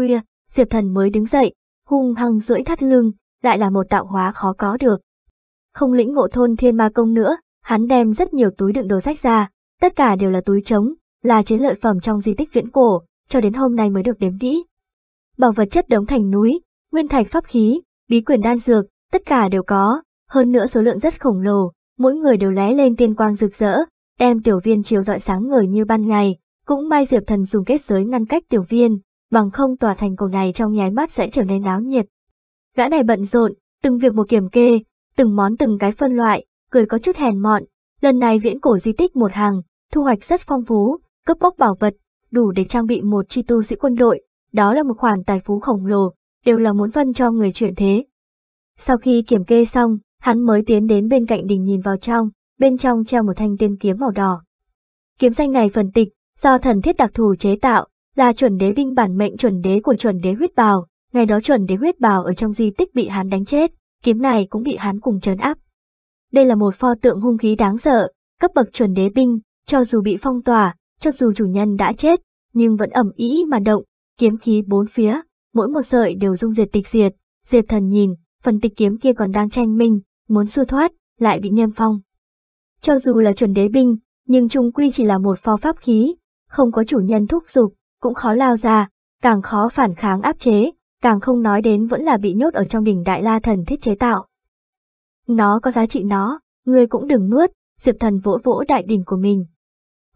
khuya, Diệp Thần mới đứng dậy, hung hăng duỗi thắt lưng, lại là một tạo hóa khó có được. Không lĩnh ngộ thôn thiên ma công nữa, hắn đem rất nhiều túi đựng đồ sách ra, tất cả đều là túi trống, là chiến lợi phẩm trong di tích viễn cổ, cho đến hôm nay mới được đếm kỹ. Bảo vật chất đống thành núi, nguyên thạch pháp khí, bí quyền đan dược, tất cả đều có, hơn nữa số lượng rất khổng lồ, mỗi người đều lóe lên tiên quang rực rỡ, đem tiểu viên chiếu rọi sáng ngời như ban ngày, cũng may Diệp Thần dùng kết giới ngăn cách tiểu viên, bằng không tòa thành cổ này trong nháy mắt sẽ trở nên náo nhiệt. Gã này bận rộn, từng việc một kiểm kê, từng món từng cái phân loại, cười có chút hèn mọn. Lần này viễn cổ di tích một hàng, thu hoạch rất phong phú, cấp bóc bảo vật, đủ để trang bị một chi tu sĩ quân đội. Đó là một khoản tài phú khổng lồ, đều là muốn phân cho người chuyển thế. Sau khi kiểm kê xong, hắn mới tiến đến bên cạnh đình nhìn vào trong, bên trong treo một thanh tiên kiếm màu đỏ. Kiếm danh này phần tịch, do thần thiết đặc thù chế tạo, là chuẩn đế binh bản mệnh chuẩn đế của chuẩn đế huyết bào, ngày đó chuẩn đế huyết bào ở trong di tích bị hắn đánh chết, kiếm này cũng bị hắn cùng trấn áp. Đây là một pho tượng hung khí đáng sợ, cấp bậc chuẩn đế binh, cho dù bị phong tỏa, cho dù chủ nhân đã chết, nhưng vẫn ẩm ý mà động, kiếm khí bốn phía, mỗi một sợi đều dung diệt tịch diệt, Diệp Thần nhìn, phần tịch kiếm kia còn đang tranh minh, muốn xua thoát, lại bị niêm phong. Cho dù là chuẩn đế binh, nhưng trung quy chỉ là một pho pháp khí, không có chủ nhân thúc giục, cũng khó lao ra, càng khó phản kháng áp chế, càng không nói đến vẫn là bị nhốt ở trong đỉnh đại la thần thiết chế tạo. Nó có giá trị nó, ngươi cũng đừng nuốt, Diệp Thần vỗ vỗ đại đỉnh của mình.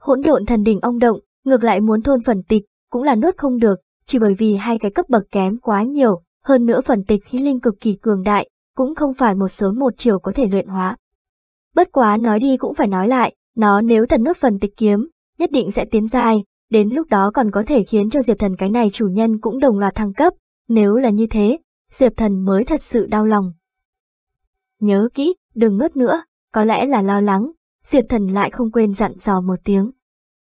Hỗn độn thần đỉnh ông động, ngược lại muốn thôn phần tịch, cũng là nuốt không được, chỉ bởi vì hai cái cấp bậc kém quá nhiều, hơn nữa phần tịch khí linh cực kỳ cường đại, cũng không phải một sớm một chiều có thể luyện hóa. Bất quá nói đi cũng phải nói lại, nó nếu thần nuốt phần tịch kiếm, nhất định sẽ tiến dài, đến lúc đó còn có thể khiến cho Diệp Thần cái này chủ nhân cũng đồng loạt thăng cấp, nếu là như thế, Diệp Thần mới thật sự đau lòng. Nhớ kỹ, đừng nuốt nữa, có lẽ là lo lắng, Diệp Thần lại không quên dặn dò một tiếng.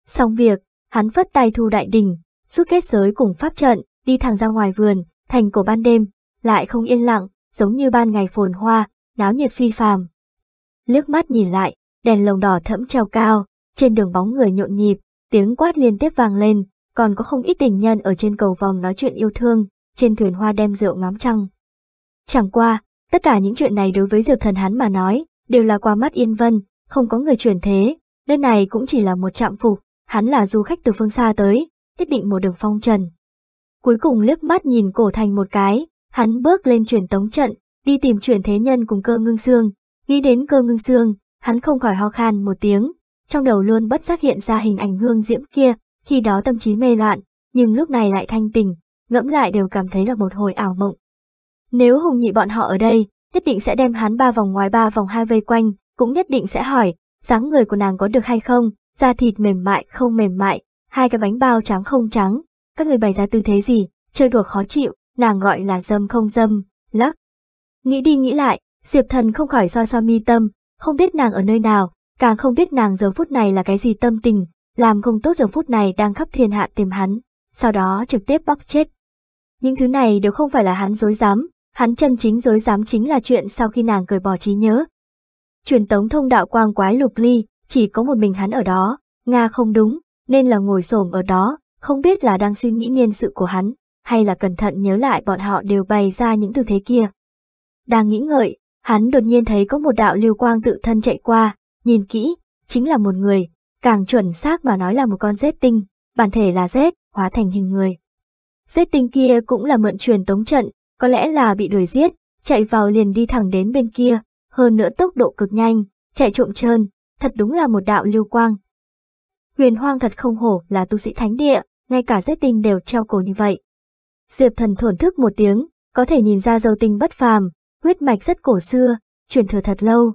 Xong việc, hắn phất tay thu đại đình, rút kết giới cùng pháp trận, đi thẳng ra ngoài vườn, thành cổ ban đêm, lại không yên lặng, giống như ban ngày phồn hoa, náo nhiệt phi phàm. Liếc mắt nhìn lại, đèn lồng đỏ thẫm treo cao, trên đường bóng người nhộn nhịp, tiếng quát liên tiếp vang lên, còn có không ít tình nhân ở trên cầu vòng nói chuyện yêu thương, trên thuyền hoa đem rượu ngắm trăng. Chẳng qua, tất cả những chuyện này đối với Diệp Thần hắn mà nói, đều là qua mắt Yên Vân, không có người chuyển thế, nơi này cũng chỉ là một trạm phục, hắn là du khách từ phương xa tới, quyết định một đường phong trần. Cuối cùng liếc mắt nhìn cổ thành một cái, hắn bước lên chuyển tống trận, đi tìm chuyển thế nhân cùng cơ ngưng xương, nghĩ đến cơ ngưng xương, hắn không khỏi ho khan một tiếng, trong đầu luôn bất giác hiện ra hình ảnh hương diễm kia, khi đó tâm trí mê loạn, nhưng lúc này lại thanh tình, ngẫm lại đều cảm thấy là một hồi ảo mộng. Nếu hùng nhị bọn họ ở đây, nhất định sẽ đem hắn ba vòng ngoài ba vòng hai vây quanh, cũng nhất định sẽ hỏi, dáng người của nàng có được hay không, da thịt mềm mại không mềm mại, hai cái bánh bao trắng không trắng, các người bày ra tư thế gì, chơi đùa khó chịu, nàng gọi là dâm không dâm, lắc. Nghĩ đi nghĩ lại, Diệp Thần không khỏi xoa xoa mi tâm, không biết nàng ở nơi nào, càng không biết nàng giờ phút này là cái gì tâm tình, làm không tốt giờ phút này đang khắp thiên hạ tìm hắn, sau đó trực tiếp bóc chết. Những thứ này đều không phải là hắn dối dám, hắn chân chính dối dám chính là chuyện sau khi nàng cởi bỏ trí nhớ. Truyền tống thông đạo quang quái lục ly, chỉ có một mình hắn ở đó, Nga không đúng, nên là ngồi xổm ở đó, không biết là đang suy nghĩ niên sự của hắn, hay là cẩn thận nhớ lại bọn họ đều bày ra những tư thế kia. Đang nghĩ ngợi, hắn đột nhiên thấy có một đạo lưu quang tự thân chạy qua, nhìn kỹ, chính là một người, càng chuẩn xác mà nói là một con rết tinh, bản thể là rết, hóa thành hình người. Rết tinh kia cũng là mượn truyền tống trận, có lẽ là bị đuổi giết, chạy vào liền đi thẳng đến bên kia, hơn nữa tốc độ cực nhanh, chạy trộm trơn, thật đúng là một đạo lưu quang. Huyền hoang thật không hổ là tu sĩ thánh địa, ngay cả rết tinh đều treo cổ như vậy. Diệp thần thổn thức một tiếng, có thể nhìn ra dâu tinh bất phàm, huyết mạch rất cổ xưa, truyền thừa thật lâu.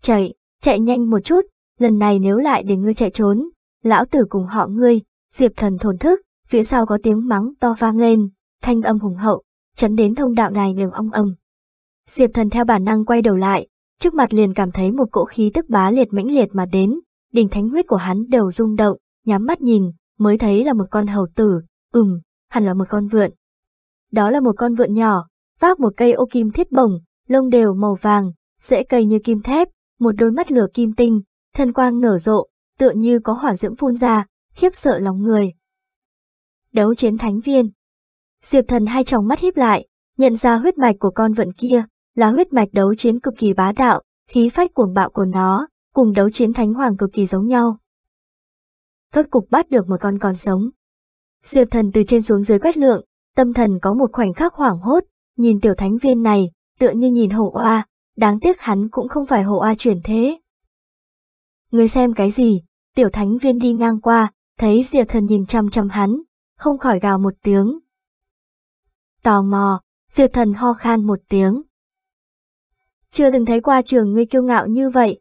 Chạy, chạy nhanh một chút, lần này nếu lại để ngươi chạy trốn, lão tử cùng họ ngươi, Diệp thần thổn thức, phía sau có tiếng mắng to vang lên, thanh âm hùng hậu, chấn đến thông đạo này đều ong âm. Diệp thần theo bản năng quay đầu lại, trước mặt liền cảm thấy một cỗ khí tức bá liệt mãnh liệt mà đến, đỉnh thánh huyết của hắn đều rung động, nhắm mắt nhìn, mới thấy là một con hầu tử, ừm, hẳn là một con vượn. Đó là một con vượn nhỏ, vác một cây ô kim thiết bổng, lông đều màu vàng, rễ cây như kim thép, một đôi mắt lửa kim tinh, thân quang nở rộ, tựa như có hỏa diễm phun ra, khiếp sợ lòng người. đấu chiến thánh viên. Diệp thần hai tròng mắt híp lại, nhận ra huyết mạch của con vận kia, là huyết mạch đấu chiến cực kỳ bá đạo, khí phách cuồng bạo của nó, cùng đấu chiến thánh hoàng cực kỳ giống nhau. Rốt cục bắt được một con còn sống. Diệp thần từ trên xuống dưới quét lượng, tâm thần có một khoảnh khắc hoảng hốt, nhìn tiểu thánh viên này, tựa như nhìn hổ oa, đáng tiếc hắn cũng không phải hộ a chuyển thế. Người xem cái gì, tiểu thánh viên đi ngang qua, thấy Diệp thần nhìn chăm chăm hắn, không khỏi gào một tiếng. Tò mò, Diệp thần ho khan một tiếng. Chưa từng thấy qua trường ngươi kiêu ngạo như vậy.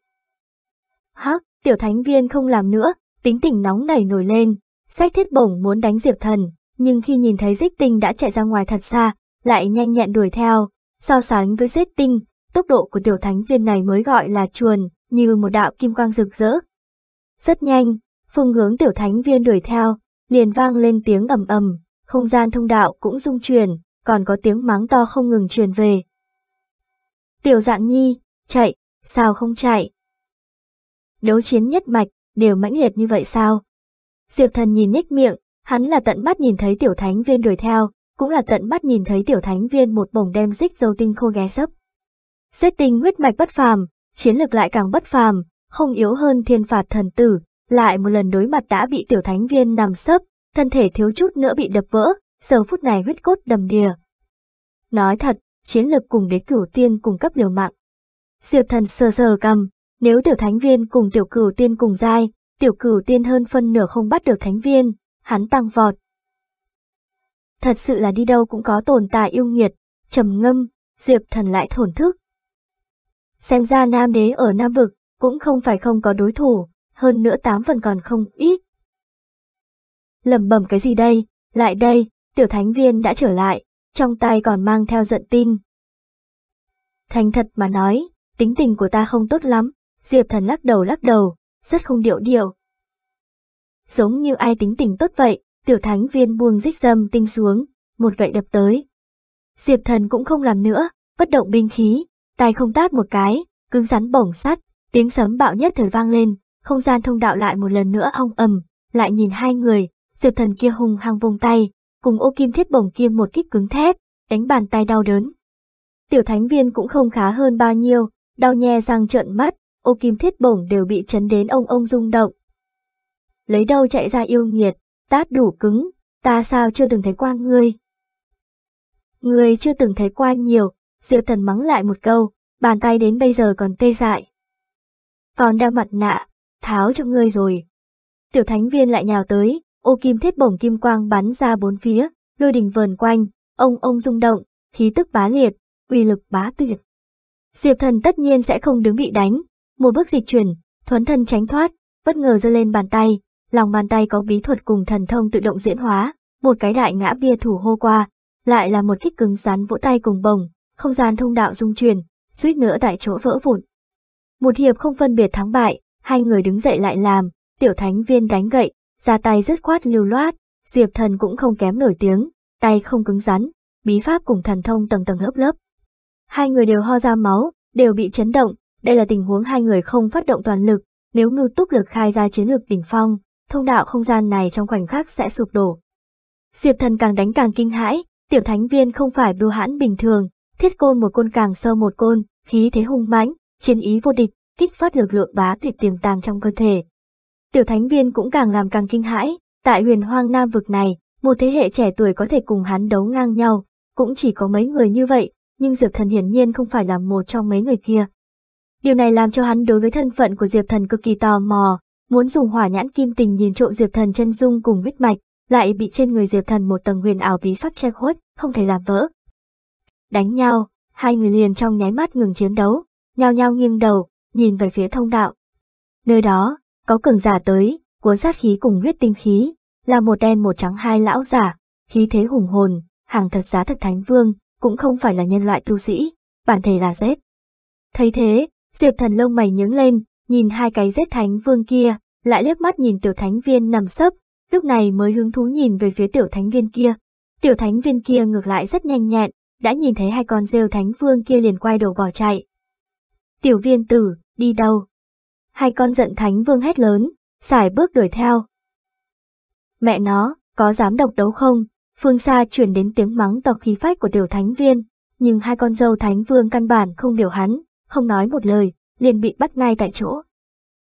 Hắc, tiểu thánh viên không làm nữa, tính tình nóng nảy nổi lên, sách thiết bổng muốn đánh Diệp thần, nhưng khi nhìn thấy dích tinh đã chạy ra ngoài thật xa, lại nhanh nhẹn đuổi theo, so sánh với dích tinh, tốc độ của tiểu thánh viên này mới gọi là chuồn, như một đạo kim quang rực rỡ. Rất nhanh, phương hướng tiểu thánh viên đuổi theo, liền vang lên tiếng ầm ầm, không gian thông đạo cũng rung chuyển, còn có tiếng mắng to không ngừng truyền về. Tiểu dạng nhi, chạy, sao không chạy? Đấu chiến nhất mạch, đều mãnh liệt như vậy sao? Diệp thần nhìn nhếch miệng, hắn là tận mắt nhìn thấy tiểu thánh viên đuổi theo, cũng là tận mắt nhìn thấy tiểu thánh viên một bổng đem dích dâu tinh khô ghé sấp. Giết tinh huyết mạch bất phàm, chiến lực lại càng bất phàm, không yếu hơn thiên phạt thần tử, lại một lần đối mặt đã bị tiểu thánh viên nằm sấp, thân thể thiếu chút nữa bị đập vỡ, giờ phút này huyết cốt đầm đìa. Nói thật, chiến lực cùng đế cửu tiên cùng cấp liều mạng. Diệp thần sờ sờ cầm, nếu tiểu thánh viên cùng tiểu cửu tiên cùng giai, tiểu cửu tiên hơn phân nửa không bắt được thánh viên, hắn tăng vọt. Thật sự là đi đâu cũng có tồn tại yêu nghiệt, trầm ngâm, Diệp thần lại thổn thức. Xem ra nam đế ở Nam Vực cũng không phải không có đối thủ, hơn nữa tám phần còn không ít. lẩm bẩm cái gì đây, lại đây, tiểu thánh viên đã trở lại, trong tay còn mang theo giận tin. Thành thật mà nói, tính tình của ta không tốt lắm, Diệp thần lắc đầu lắc đầu, rất không điệu điệu. Giống như ai tính tình tốt vậy, tiểu thánh viên buông dích dâm tinh xuống, một gậy đập tới. Diệp thần cũng không làm nữa, bất động binh khí, tay không tát một cái, cứng rắn bổng sắt, tiếng sấm bạo nhất thời vang lên, không gian thông đạo lại một lần nữa ong ầm, lại nhìn hai người, Diệp thần kia hùng hăng vùng tay, cùng ô kim thiết bổng kia một kích cứng thép, đánh bàn tay đau đớn. Tiểu thánh viên cũng không khá hơn bao nhiêu, đau nhe răng trợn mắt, ô kim thiết bổng đều bị chấn đến ông ông rung động. Lấy đâu chạy ra yêu nghiệt, tát đủ cứng, ta sao chưa từng thấy qua ngươi. Ngươi chưa từng thấy qua nhiều, diệp Thần mắng lại một câu, bàn tay đến bây giờ còn tê dại. Còn đeo mặt nạ, tháo cho ngươi rồi. Tiểu thánh viên lại nhào tới, ô kim thiết bổng kim quang bắn ra bốn phía, lôi đình vờn quanh, ông ông rung động, khí tức bá liệt, uy lực bá tuyệt. Diệp thần tất nhiên sẽ không đứng bị đánh, một bước dịch chuyển, thuấn thân tránh thoát, bất ngờ giơ lên bàn tay, lòng bàn tay có bí thuật cùng thần thông tự động diễn hóa, một cái đại ngã bia thủ hô qua, lại là một kích cứng rắn vỗ tay cùng bồng, không gian thông đạo dung truyền, suýt nữa tại chỗ vỡ vụn. Một hiệp không phân biệt thắng bại, hai người đứng dậy lại làm, tiểu thánh viên đánh gậy, ra tay dứt khoát lưu loát, diệp thần cũng không kém nổi tiếng, tay không cứng rắn, bí pháp cùng thần thông tầng tầng lớp lớp. Hai người đều ho ra máu, đều bị chấn động, đây là tình huống hai người không phát động toàn lực, nếu ngưu túc lực khai ra chiến lược đỉnh phong, thông đạo không gian này trong khoảnh khắc sẽ sụp đổ. Diệp thần càng đánh càng kinh hãi, tiểu thánh viên không phải bưu hãn bình thường, thiết côn một côn càng sâu một côn, khí thế hung mãnh, chiến ý vô địch, kích phát lực lượng bá tuyệt tiềm tàng trong cơ thể. Tiểu thánh viên cũng càng làm càng kinh hãi, tại huyền hoang nam vực này, một thế hệ trẻ tuổi có thể cùng hắn đấu ngang nhau, cũng chỉ có mấy người như vậy, nhưng Diệp Thần hiển nhiên không phải là một trong mấy người kia. Điều này làm cho hắn đối với thân phận của Diệp Thần cực kỳ tò mò, muốn dùng hỏa nhãn kim tình nhìn trộm Diệp Thần chân dung cùng huyết mạch, lại bị trên người Diệp Thần một tầng huyền ảo bí pháp che khuất, không thể làm vỡ. Đánh nhau, hai người liền trong nháy mắt ngừng chiến đấu, nhao nhao nghiêng đầu, nhìn về phía thông đạo. Nơi đó, có cường giả tới, cuốn sát khí cùng huyết tinh khí, là một đen một trắng hai lão giả, khí thế hùng hồn, hàng thật giá thật thánh vương, cũng không phải là nhân loại tu sĩ, bản thể là rết. Thấy thế, Diệp thần lông mày nhướng lên, nhìn hai cái rết thánh vương kia, lại liếc mắt nhìn tiểu thánh viên nằm sấp, lúc này mới hứng thú nhìn về phía tiểu thánh viên kia. Tiểu thánh viên kia ngược lại rất nhanh nhẹn, đã nhìn thấy hai con rêu thánh vương kia liền quay đầu bỏ chạy. Tiểu viên tử, đi đâu? Hai con giận thánh vương hét lớn, xài bước đuổi theo. Mẹ nó, có dám độc đấu không? Phương xa chuyển đến tiếng mắng to khí phách của tiểu thánh viên, nhưng hai con dâu thánh vương căn bản không điều hắn, không nói một lời, liền bị bắt ngay tại chỗ.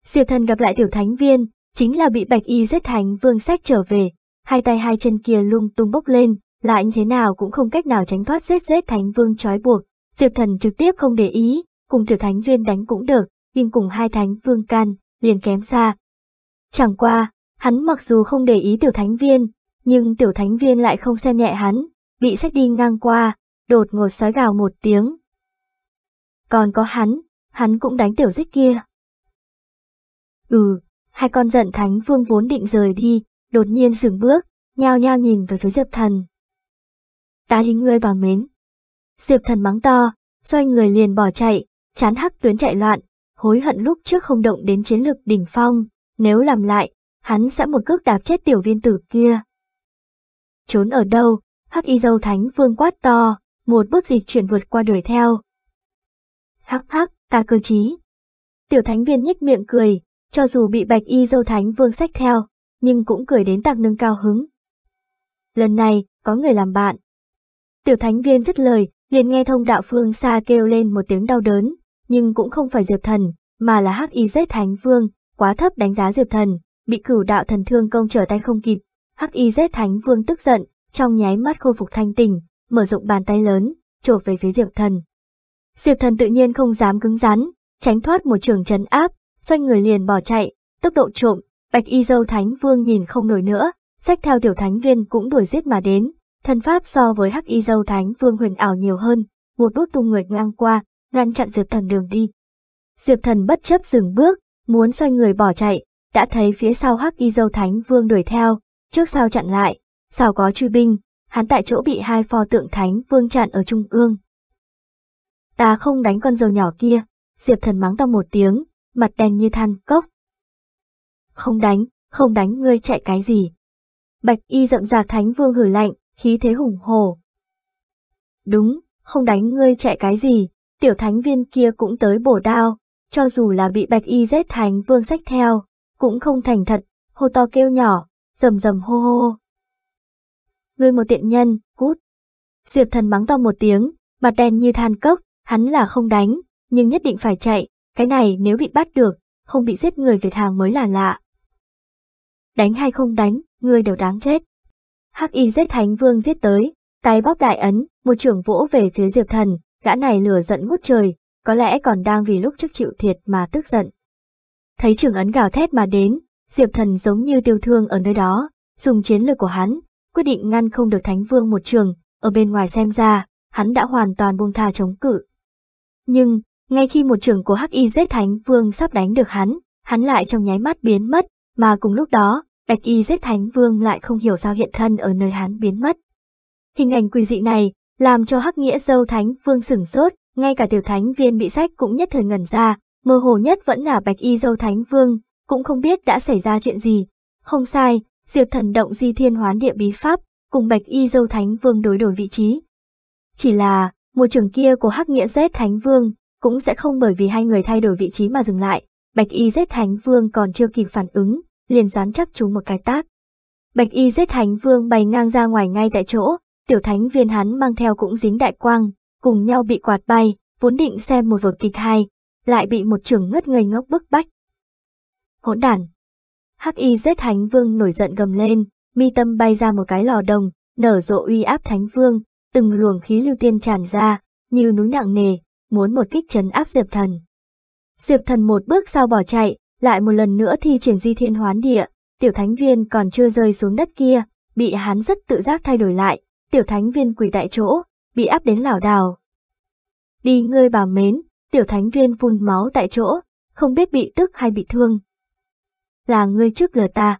Diệp thần gặp lại tiểu thánh viên, chính là bị bạch y giết thánh vương sách trở về, hai tay hai chân kia lung tung bốc lên, lại thế nào cũng không cách nào tránh thoát giết giết thánh vương trói buộc. Diệp thần trực tiếp không để ý, cùng tiểu thánh viên đánh cũng được, nhưng cùng hai thánh vương can, liền kém xa. Chẳng qua, hắn mặc dù không để ý tiểu thánh viên, nhưng tiểu thánh viên lại không xem nhẹ hắn, bị sách đi ngang qua, đột ngột sói gào một tiếng. Còn có hắn, hắn cũng đánh tiểu dích kia. Ừ, hai con giận thánh vương vốn định rời đi, đột nhiên dừng bước, nhao nhao nhìn về phía Diệp Thần. Ta đi ngươi vào mến. Diệp Thần mắng to, xoay người liền bỏ chạy, chán hắc tuyến chạy loạn, hối hận lúc trước không động đến chiến lực đỉnh phong, nếu làm lại, hắn sẽ một cước đạp chết tiểu viên tử kia. Trốn ở đâu, hắc y dâu thánh vương quát to, một bước dịch chuyển vượt qua đuổi theo. Hắc hắc, ta cơ trí. Tiểu thánh viên nhếch miệng cười, cho dù bị bạch y dâu thánh vương sách theo, nhưng cũng cười đến tạc nâng cao hứng. Lần này, có người làm bạn. Tiểu thánh viên dứt lời, liền nghe thông đạo phương xa kêu lên một tiếng đau đớn, nhưng cũng không phải Diệp Thần, mà là Hắc Y Z thánh vương, quá thấp đánh giá Diệp Thần, bị cửu đạo thần thương công trở tay không kịp. Hắc Y Z thánh vương tức giận, trong nháy mắt khôi phục thanh tình, mở rộng bàn tay lớn, chộp về phía Diệp Thần. Diệp Thần tự nhiên không dám cứng rắn, tránh thoát một trường chấn áp, xoay người liền bỏ chạy, tốc độ trộm, Bạch Y Dâu Thánh Vương nhìn không nổi nữa, sách theo tiểu thánh viên cũng đuổi giết mà đến, thân pháp so với Hắc Y Dâu Thánh Vương huyền ảo nhiều hơn, một bước tung người ngang qua, ngăn chặn Diệp Thần đường đi. Diệp Thần bất chấp dừng bước, muốn xoay người bỏ chạy, đã thấy phía sau Hắc Y Dâu Thánh Vương đuổi theo, trước sau chặn lại, sao có truy binh, hắn tại chỗ bị hai pho tượng Thánh Vương chặn ở trung ương. Ta không đánh con dâu nhỏ kia, Diệp Thần mắng to một tiếng, mặt đen như than cốc. Không đánh, không đánh ngươi chạy cái gì. Bạch y rậm rạc thánh vương hử lạnh, khí thế hùng hồ. Đúng, không đánh ngươi chạy cái gì, tiểu thánh viên kia cũng tới bổ đao, cho dù là bị bạch y giết thánh vương sách theo, cũng không thành thật, hô to kêu nhỏ, rầm rầm hô hô. Ngươi một tiện nhân, cút. Diệp thần mắng to một tiếng, mặt đen như than cốc, hắn là không đánh, nhưng nhất định phải chạy, cái này nếu bị bắt được, không bị giết người Việt hàng mới là lạ. Đánh hay không đánh, ngươi đều đáng chết. Hắc y giết thánh vương giết tới, tay bóp đại ấn, một trưởng vỗ về phía Diệp Thần, gã này lửa giận ngút trời, có lẽ còn đang vì lúc trước chịu thiệt mà tức giận. Thấy trường ấn gào thét mà đến, Diệp Thần giống như tiêu thương ở nơi đó, dùng chiến lược của hắn, quyết định ngăn không được Thánh Vương một trường, ở bên ngoài xem ra, hắn đã hoàn toàn buông tha chống cự. Nhưng, ngay khi một trường của Hắc Y giết Thánh Vương sắp đánh được hắn, hắn lại trong nháy mắt biến mất, mà cùng lúc đó, Bạch Y giết Thánh Vương lại không hiểu sao hiện thân ở nơi hắn biến mất. Hình ảnh quỷ dị này, làm cho Hắc Nghĩa Dâu Thánh Vương sửng sốt, ngay cả tiểu thánh viên bị sách cũng nhất thời ngẩn ra, mơ hồ nhất vẫn là Bạch Y Dâu Thánh Vương, cũng không biết đã xảy ra chuyện gì. Không sai, Diệp Thần động di thiên hoán địa bí pháp, cùng Bạch Y Dâu Thánh Vương đối đổi vị trí. Chỉ là, một trường kia của Hắc Nghĩa giết Thánh Vương, cũng sẽ không bởi vì hai người thay đổi vị trí mà dừng lại. Bạch Y giết Thánh Vương còn chưa kịp phản ứng, liền dán chắc chúng một cái tát. Bạch Y giết Thánh Vương bay ngang ra ngoài ngay tại chỗ, tiểu thánh viên hắn mang theo cũng dính đại quang, cùng nhau bị quạt bay, vốn định xem một vở kịch hay, lại bị một trường ngất ngây ngốc bức bách. Hỗn đản. Hắc Y giết Thánh Vương nổi giận gầm lên, mi tâm bay ra một cái lò đồng, nở rộ uy áp Thánh Vương, từng luồng khí lưu tiên tràn ra, như núi nặng nề, muốn một kích chấn áp Diệp Thần. Diệp Thần một bước sau bỏ chạy, lại một lần nữa thi triển di thiên hoán địa, tiểu thánh viên còn chưa rơi xuống đất kia, bị hắn rất tự giác thay đổi lại, tiểu thánh viên quỳ tại chỗ, bị áp đến lảo đảo. Đi ngươi bà mến, tiểu thánh viên phun máu tại chỗ, không biết bị tức hay bị thương. Là ngươi trước lừa ta.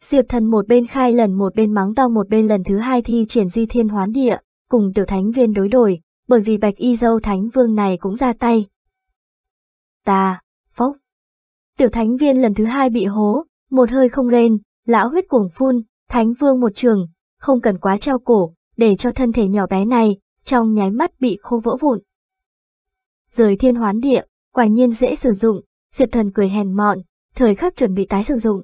Diệp thần một bên khai lần một bên mắng to một bên lần thứ hai thi triển di thiên hoán địa, cùng tiểu thánh viên đối đổi, bởi vì bạch y dâu thánh vương này cũng ra tay. Ta. Tiểu thánh viên lần thứ hai bị hố, một hơi không lên, lão huyết cuồng phun, thánh vương một trường, không cần quá treo cổ, để cho thân thể nhỏ bé này, trong nháy mắt bị khô vỡ vụn. Rời thiên hoán địa, quả nhiên dễ sử dụng, diệp thần cười hèn mọn, thời khắc chuẩn bị tái sử dụng.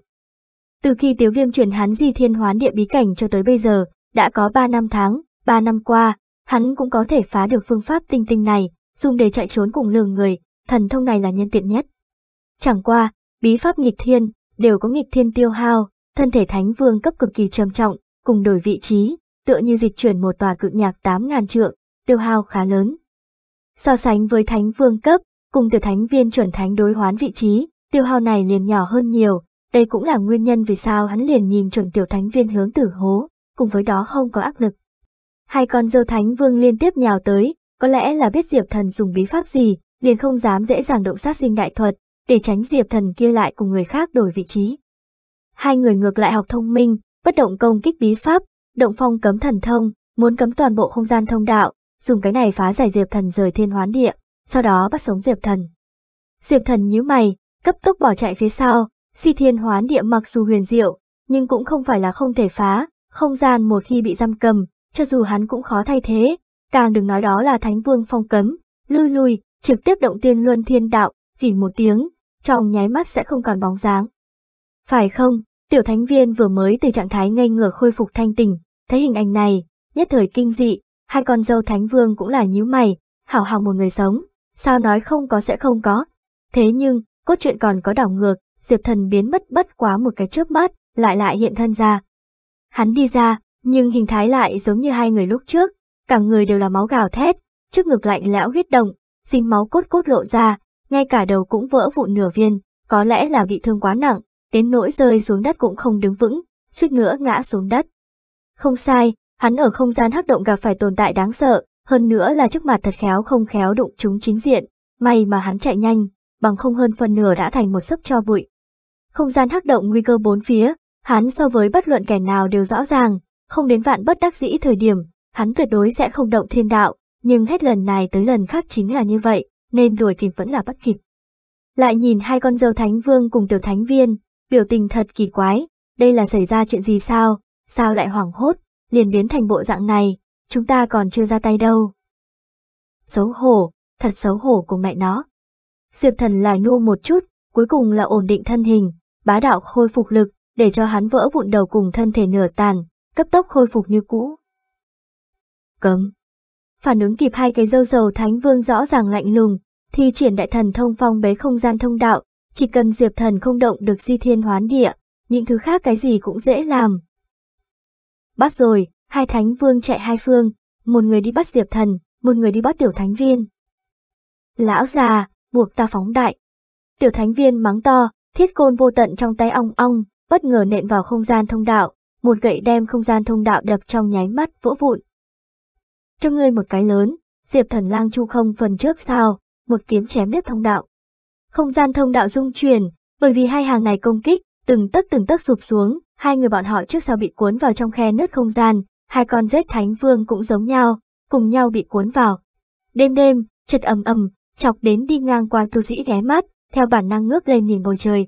Từ khi Tiếu Viêm chuyển hắn di thiên hoán địa bí cảnh cho tới bây giờ, đã có 3 năm tháng, 3 năm qua, hắn cũng có thể phá được phương pháp tinh tinh này, dùng để chạy trốn cùng lường người, thần thông này là nhân tiện nhất. Chẳng qua, bí pháp nghịch thiên, đều có nghịch thiên tiêu hao, thân thể thánh vương cấp cực kỳ trầm trọng, cùng đổi vị trí, tựa như dịch chuyển một tòa cự nhạc 8.000 trượng, tiêu hao khá lớn. So sánh với thánh vương cấp, cùng tiểu thánh viên chuẩn thánh đối hoán vị trí, tiêu hao này liền nhỏ hơn nhiều, đây cũng là nguyên nhân vì sao hắn liền nhìn chuẩn tiểu thánh viên hướng tử hố, cùng với đó không có áp lực. Hai con dâu thánh vương liên tiếp nhào tới, có lẽ là biết Diệp Thần dùng bí pháp gì, liền không dám dễ dàng động sát sinh đại thuật, để tránh Diệp Thần kia lại cùng người khác đổi vị trí. Hai người ngược lại học thông minh, bất động công kích bí pháp, động phong cấm thần thông, muốn cấm toàn bộ không gian thông đạo, dùng cái này phá giải Diệp Thần rời thiên hoán địa, sau đó bắt sống Diệp Thần. Diệp Thần nhíu mày, cấp tốc bỏ chạy phía sau, si thiên hoán địa mặc dù huyền diệu, nhưng cũng không phải là không thể phá, không gian một khi bị giam cầm, cho dù hắn cũng khó thay thế, càng đừng nói đó là thánh vương phong cấm, lui lui, trực tiếp động tiên luân thiên đạo, vì một tiếng, trong nháy mắt sẽ không còn bóng dáng. Phải không, tiểu thánh viên vừa mới từ trạng thái ngây ngửa khôi phục thanh tình, thấy hình ảnh này, nhất thời kinh dị, hai con dâu thánh vương cũng là nhíu mày, hảo hảo một người sống, sao nói không có sẽ không có. Thế nhưng, cốt truyện còn có đảo ngược, Diệp Thần biến mất bất quá một cái chớp mắt, lại lại hiện thân ra. Hắn đi ra, nhưng hình thái lại giống như hai người lúc trước, cả người đều là máu gào thét, trước ngực lạnh lẽo huyết động, dính máu cốt cốt lộ ra, ngay cả đầu cũng vỡ vụn nửa viên, có lẽ là bị thương quá nặng, đến nỗi rơi xuống đất cũng không đứng vững, suýt nữa ngã xuống đất. Không sai, hắn ở không gian hắc động gặp phải tồn tại đáng sợ, hơn nữa là trước mặt thật khéo không khéo đụng chúng chính diện, may mà hắn chạy nhanh, bằng không hơn phần nửa đã thành một sấp cho bụi. Không gian hắc động nguy cơ bốn phía, hắn so với bất luận kẻ nào đều rõ ràng, không đến vạn bất đắc dĩ thời điểm, hắn tuyệt đối sẽ không động thiên đạo, nhưng hết lần này tới lần khác chính là như vậy, nên đuổi kịp vẫn là bắt kịp. Lại nhìn hai con dâu thánh vương cùng tiểu thánh viên, biểu tình thật kỳ quái, đây là xảy ra chuyện gì sao, sao lại hoảng hốt, liền biến thành bộ dạng này, chúng ta còn chưa ra tay đâu. Xấu hổ, thật xấu hổ của mẹ nó. Diệp thần lại nua một chút, cuối cùng là ổn định thân hình, bá đạo khôi phục lực, để cho hắn vỡ vụn đầu cùng thân thể nửa tàn, cấp tốc khôi phục như cũ. Cấm. Phản ứng kịp hai cái dâu dầu thánh vương rõ ràng lạnh lùng, thì triển đại thần thông phong bế không gian thông đạo, chỉ cần diệp thần không động được di thiên hoán địa, những thứ khác cái gì cũng dễ làm. Bắt rồi, hai thánh vương chạy hai phương, một người đi bắt diệp thần, một người đi bắt tiểu thánh viên. Lão già, buộc ta phóng đại. Tiểu thánh viên mắng to, thiết côn vô tận trong tay ong ong, bất ngờ nện vào không gian thông đạo, một gậy đem không gian thông đạo đập trong nháy mắt vỗ vụn. Cho ngươi một cái lớn, Diệp Thần Lang Chu không phần trước sao, một kiếm chém đứt thông đạo. Không gian thông đạo rung chuyển, bởi vì hai hàng này công kích, từng tấc từng tấc sụp xuống, hai người bọn họ trước sau bị cuốn vào trong khe nứt không gian, hai con rết thánh vương cũng giống nhau, cùng nhau bị cuốn vào. Đêm đêm, chật ầm ầm, chọc đến đi ngang qua tu sĩ ghé mắt, theo bản năng ngước lên nhìn bầu trời.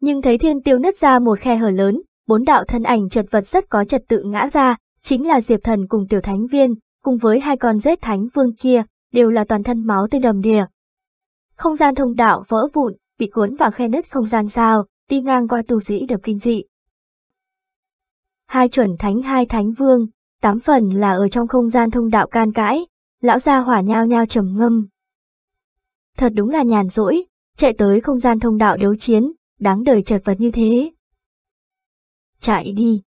Nhưng thấy thiên tiêu nứt ra một khe hở lớn, bốn đạo thân ảnh chật vật rất có trật tự ngã ra, chính là Diệp Thần cùng Tiểu Thánh Viên, cùng với hai con rết thánh vương kia, đều là toàn thân máu tươi đầm đìa. Không gian thông đạo vỡ vụn, bị cuốn vào khe nứt không gian sao, đi ngang qua tu sĩ đập kinh dị. Hai chuẩn thánh hai thánh vương, tám phần là ở trong không gian thông đạo can cãi, lão gia hỏa nhao nhao trầm ngâm. Thật đúng là nhàn rỗi, chạy tới không gian thông đạo đấu chiến, đáng đời chật vật như thế. Chạy đi.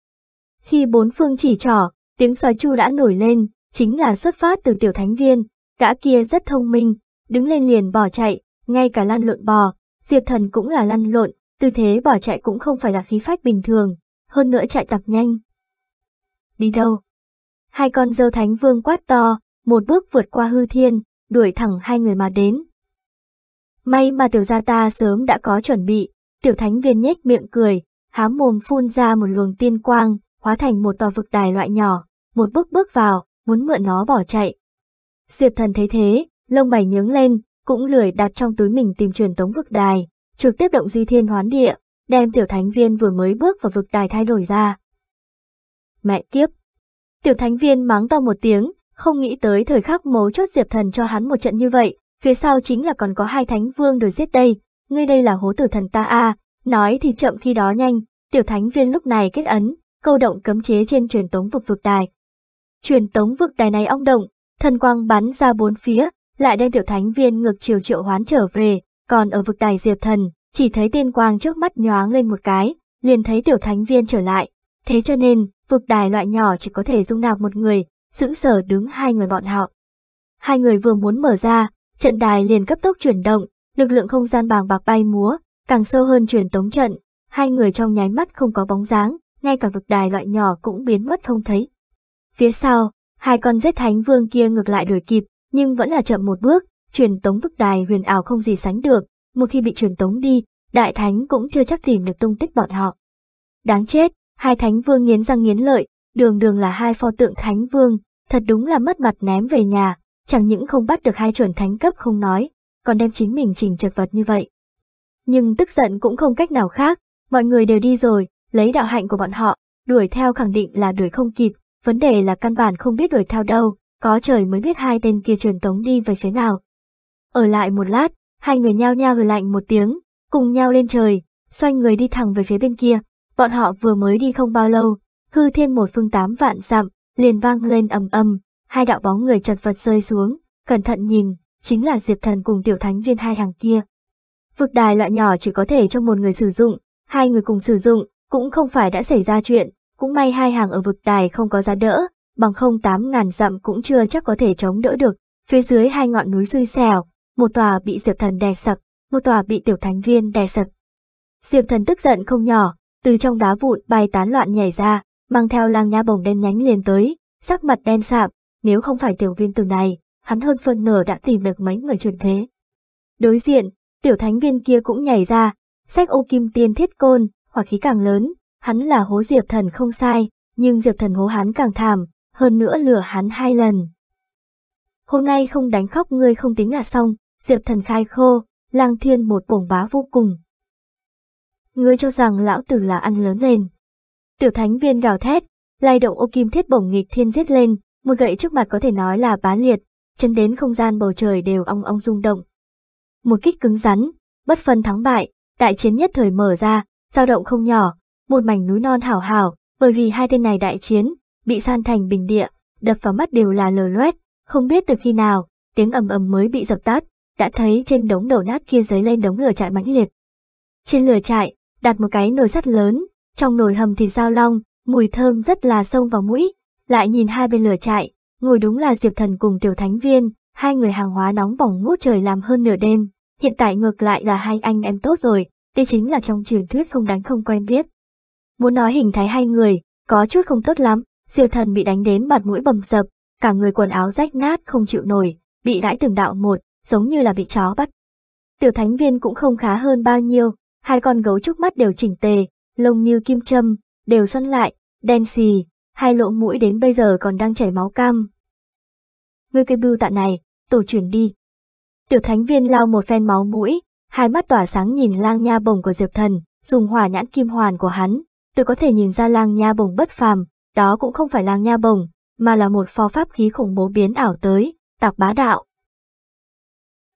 Khi bốn phương chỉ trỏ, tiếng sói chu đã nổi lên, chính là xuất phát từ tiểu thánh viên, gã kia rất thông minh, đứng lên liền bỏ chạy, ngay cả lăn lộn bò, Diệp Thần cũng là lăn lộn, tư thế bỏ chạy cũng không phải là khí phách bình thường, hơn nữa chạy tập nhanh. Đi đâu? Hai con dâu thánh vương quát to, một bước vượt qua hư thiên, đuổi thẳng hai người mà đến. May mà tiểu gia ta sớm đã có chuẩn bị, tiểu thánh viên nhếch miệng cười, há mồm phun ra một luồng tiên quang, hóa thành một tòa vực đài loại nhỏ, một bước bước vào, muốn mượn nó bỏ chạy. Diệp thần thấy thế, lông mày nhướng lên, cũng lười đặt trong túi mình tìm truyền tống vực đài, trực tiếp động di thiên hoán địa, đem tiểu thánh viên vừa mới bước vào vực đài thay đổi ra. Mẹ kiếp! Tiểu thánh viên mắng to một tiếng, không nghĩ tới thời khắc mấu chốt Diệp thần cho hắn một trận như vậy, phía sau chính là còn có hai thánh vương đuổi giết đây, ngươi đây là hố tử thần ta a nói thì chậm khi đó nhanh, Tiểu thánh viên lúc này kết ấn, câu động cấm chế trên truyền tống vực vực đài. Truyền tống vực đài này ong động, thần quang bắn ra bốn phía, lại đem tiểu thánh viên ngược chiều triệu hoán trở về, còn ở vực đài diệp thần, chỉ thấy tiên quang trước mắt nhoáng lên một cái, liền thấy tiểu thánh viên trở lại. Thế cho nên, vực đài loại nhỏ chỉ có thể dung nạp một người, sững sở đứng hai người bọn họ. Hai người vừa muốn mở ra, trận đài liền cấp tốc chuyển động, lực lượng không gian bàng bạc bay múa, càng sâu hơn truyền tống trận, hai người trong nháy mắt không có bóng dáng, ngay cả vực đài loại nhỏ cũng biến mất không thấy. Phía sau, hai con giết thánh vương kia ngược lại đuổi kịp, nhưng vẫn là chậm một bước, truyền tống vực đài huyền ảo không gì sánh được, một khi bị truyền tống đi, đại thánh cũng chưa chắc tìm được tung tích bọn họ. Đáng chết, hai thánh vương nghiến răng nghiến lợi, đường đường là hai pho tượng thánh vương, thật đúng là mất mặt ném về nhà, chẳng những không bắt được hai chuẩn thánh cấp không nói, còn đem chính mình chỉnh chật vật như vậy. Nhưng tức giận cũng không cách nào khác, mọi người đều đi rồi, lấy đạo hạnh của bọn họ, đuổi theo khẳng định là đuổi không kịp, vấn đề là căn bản không biết đuổi theo đâu, có trời mới biết hai tên kia truyền tống đi về phía nào. Ở lại một lát, hai người nhao nhao hừ lạnh một tiếng, cùng nhau lên trời, xoay người đi thẳng về phía bên kia. Bọn họ vừa mới đi không bao lâu, hư thiên một phương tám vạn dặm, liền vang lên ầm ầm, hai đạo bóng người chật vật rơi xuống, cẩn thận nhìn, chính là Diệp Thần cùng tiểu thánh viên hai hàng kia. Vực đài loại nhỏ chỉ có thể cho một người sử dụng, hai người cùng sử dụng, cũng không phải đã xảy ra chuyện, cũng may hai hàng ở vực đài không có giá đỡ, bằng không tám ngàn dặm cũng chưa chắc có thể chống đỡ được. Phía dưới hai ngọn núi xui xẻo, một tòa bị Diệp Thần đè sập, một tòa bị tiểu thánh viên đè sập. Diệp Thần tức giận không nhỏ, từ trong đá vụn bay tán loạn nhảy ra, mang theo lang nha bồng đen nhánh liền tới, sắc mặt đen sạm, nếu không phải tiểu viên từ này, hắn hơn phân nửa đã tìm được mấy người truyền thế. Đối diện, tiểu thánh viên kia cũng nhảy ra, sách ô kim tiên thiết côn, hỏa khí càng lớn, hắn là hố Diệp Thần không sai, nhưng Diệp Thần hố hắn càng thảm, hơn nữa lừa hắn hai lần. Hôm nay không đánh khóc ngươi không tính là xong, Diệp Thần khai khô, lang thiên một bổng bá vô cùng. Ngươi cho rằng lão tử là ăn lớn lên. Tiểu thánh viên gào thét, lay động ô kim thiết bổng nghịch thiên giết lên, một gậy trước mặt có thể nói là bá liệt, chân đến không gian bầu trời đều ong ong rung động. Một kích cứng rắn, bất phân thắng bại, đại chiến nhất thời mở ra, dao động không nhỏ, một mảnh núi non hảo hảo, bởi vì hai tên này đại chiến, bị san thành bình địa, đập vào mắt đều là lờ loét, không biết từ khi nào, tiếng ầm ầm mới bị dập tắt, đã thấy trên đống đổ nát kia dấy lên đống lửa trại mãnh liệt. Trên lửa trại, đặt một cái nồi sắt lớn, trong nồi hầm thịt dao long, mùi thơm rất là sông vào mũi, lại nhìn hai bên lửa trại, ngồi đúng là Diệp Thần cùng Tiểu Thánh Viên, hai người hàng hóa nóng bỏng ngút trời làm hơn nửa đêm, hiện tại ngược lại là hai anh em tốt rồi, đây chính là trong truyền thuyết không đánh không quen biết. Muốn nói hình thái hai người, có chút không tốt lắm, Diệp Thần bị đánh đến mặt mũi bầm dập, cả người quần áo rách nát không chịu nổi, bị đãi từng đạo một, giống như là bị chó bắt. Tiểu Thánh Viên cũng không khá hơn bao nhiêu, hai con gấu trúc mắt đều chỉnh tề, lông như kim châm, đều xoăn lại, đen xì, hai lỗ mũi đến bây giờ còn đang chảy máu cam. Ngươi cây bưu tạ này, tổ chuyển đi. Tiểu thánh viên lao một phen máu mũi, hai mắt tỏa sáng nhìn lang nha bồng của Diệp Thần, dùng hỏa nhãn kim hoàn của hắn, tôi có thể nhìn ra lang nha bồng bất phàm, đó cũng không phải lang nha bồng, mà là một pho pháp khí khủng bố biến ảo tới, tạc bá đạo.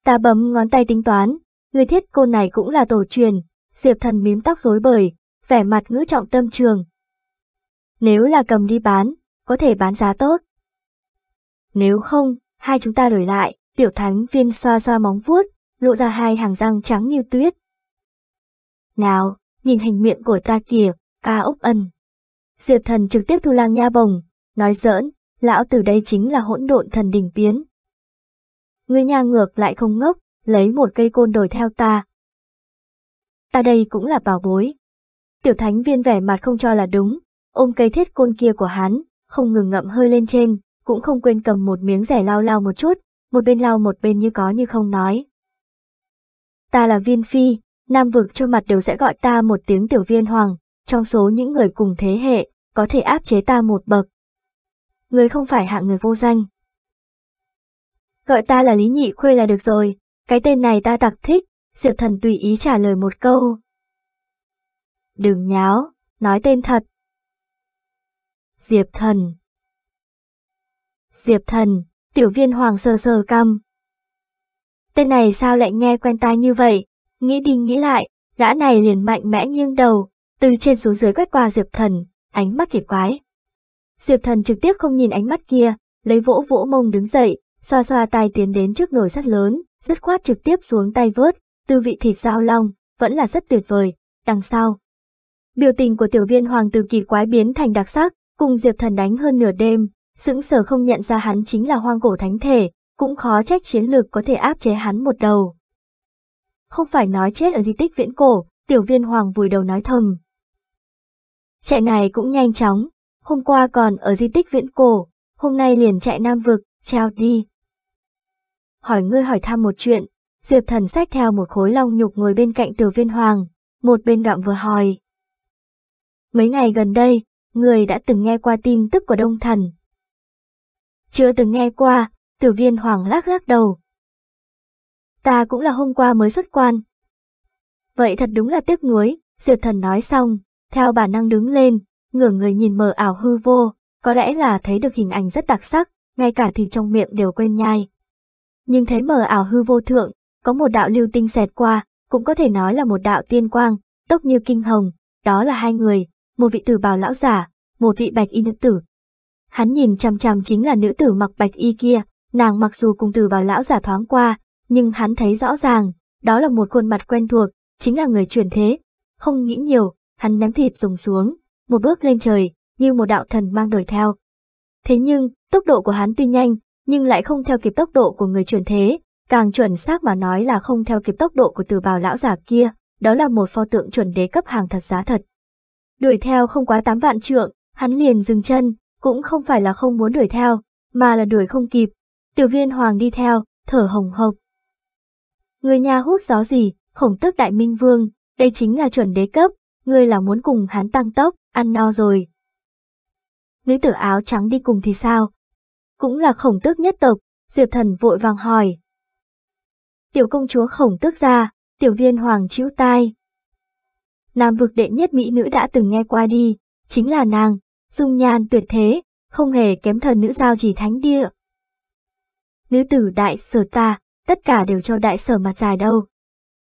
Ta bấm ngón tay tính toán, người thiết cô này cũng là tổ truyền, Diệp Thần mím tóc rối bời, vẻ mặt ngữ trọng tâm trường, nếu là cầm đi bán, có thể bán giá tốt. Nếu không, hai chúng ta đổi lại, tiểu thánh viên xoa xoa móng vuốt, lộ ra hai hàng răng trắng như tuyết. Nào, nhìn hình miệng của ta kìa, ca ốc ân. Diệp thần trực tiếp thu lang nha bồng, nói giỡn, lão từ đây chính là hỗn độn thần đình biến. Người nhà ngược lại không ngốc, lấy một cây côn đổi theo ta. Ta đây cũng là bảo bối. Tiểu thánh viên vẻ mặt không cho là đúng, ôm cây thiết côn kia của hắn, không ngừng ngậm hơi lên trên, cũng không quên cầm một miếng rẻ lao lao một chút, một bên lao một bên như có như không nói. Ta là viên phi, nam vực cho mặt đều sẽ gọi ta một tiếng tiểu viên hoàng, trong số những người cùng thế hệ, có thể áp chế ta một bậc. Người không phải hạng người vô danh. Gọi ta là Lý Nhị Khuê là được rồi, cái tên này ta tặc thích, Diệp Thần tùy ý trả lời một câu. Đừng nháo, nói tên thật, Diệp thần. Diệp thần, tiểu viên hoàng sờ sờ căm. Tên này sao lại nghe quen tai như vậy? Nghĩ đi nghĩ lại, gã này liền mạnh mẽ nghiêng đầu, từ trên xuống dưới quét qua Diệp Thần, ánh mắt kỳ quái. Diệp Thần trực tiếp không nhìn ánh mắt kia, lấy vỗ vỗ mông đứng dậy, xoa xoa tay tiến đến trước nồi sắt lớn, dứt khoát trực tiếp xuống tay vớt, tư vị thịt dao long, vẫn là rất tuyệt vời, đằng sau. Biểu tình của tiểu viên hoàng từ kỳ quái biến thành đặc sắc, cùng Diệp Thần đánh hơn nửa đêm, sững sờ không nhận ra hắn chính là hoang cổ thánh thể, cũng khó trách chiến lược có thể áp chế hắn một đầu. Không phải nói chết ở di tích viễn cổ, tiểu viên hoàng vùi đầu nói thầm. Chạy này cũng nhanh chóng, hôm qua còn ở di tích viễn cổ, hôm nay liền chạy nam vực, trao đi. Hỏi ngươi hỏi thăm một chuyện, Diệp thần sách theo một khối long nhục ngồi bên cạnh tiểu viên hoàng, một bên gặm vừa hỏi. Mấy ngày gần đây, người đã từng nghe qua tin tức của Đông Thần. Chưa từng nghe qua, tiểu viên hoàng lắc lắc đầu. Ta cũng là hôm qua mới xuất quan. Vậy thật đúng là tiếc nuối, Diệp thần nói xong, theo bản năng đứng lên, ngửa người nhìn mờ ảo hư vô, có lẽ là thấy được hình ảnh rất đặc sắc, ngay cả thì trong miệng đều quên nhai. Nhưng thấy mờ ảo hư vô thượng, có một đạo lưu tinh xẹt qua, cũng có thể nói là một đạo tiên quang, tốc như kinh hồng, đó là hai người, một vị tử bào lão giả, một vị bạch y nữ tử. Hắn nhìn chằm chằm chính là nữ tử mặc bạch y kia, nàng mặc dù cùng tử bào lão giả thoáng qua, nhưng hắn thấy rõ ràng, đó là một khuôn mặt quen thuộc, chính là người chuyển thế. Không nghĩ nhiều, hắn ném thịt dùng xuống, một bước lên trời, như một đạo thần mang đuổi theo. Thế nhưng, tốc độ của hắn tuy nhanh, nhưng lại không theo kịp tốc độ của người chuyển thế, càng chuẩn xác mà nói là không theo kịp tốc độ của từ bào lão giả kia, đó là một pho tượng chuẩn đế cấp hàng thật giá thật. Đuổi theo không quá 8 vạn trượng, hắn liền dừng chân, cũng không phải là không muốn đuổi theo, mà là đuổi không kịp. Tiểu viên hoàng đi theo, thở hồng hộc. Người nhà hút gió gì, khổng tức đại minh vương, đây chính là chuẩn đế cấp, ngươi là muốn cùng hắn tăng tốc, ăn no rồi. Nữ tử áo trắng đi cùng thì sao? Cũng là khổng tước nhất tộc, Diệp Thần vội vàng hỏi. Tiểu công chúa khổng tước ra, tiểu viên hoàng chịu tai. Nam vực đệ nhất mỹ nữ đã từng nghe qua đi, chính là nàng, dung nhan tuyệt thế, không hề kém thần nữ giao chỉ thánh địa. Nữ tử đại sở ta, tất cả đều cho đại sở mặt dài đâu.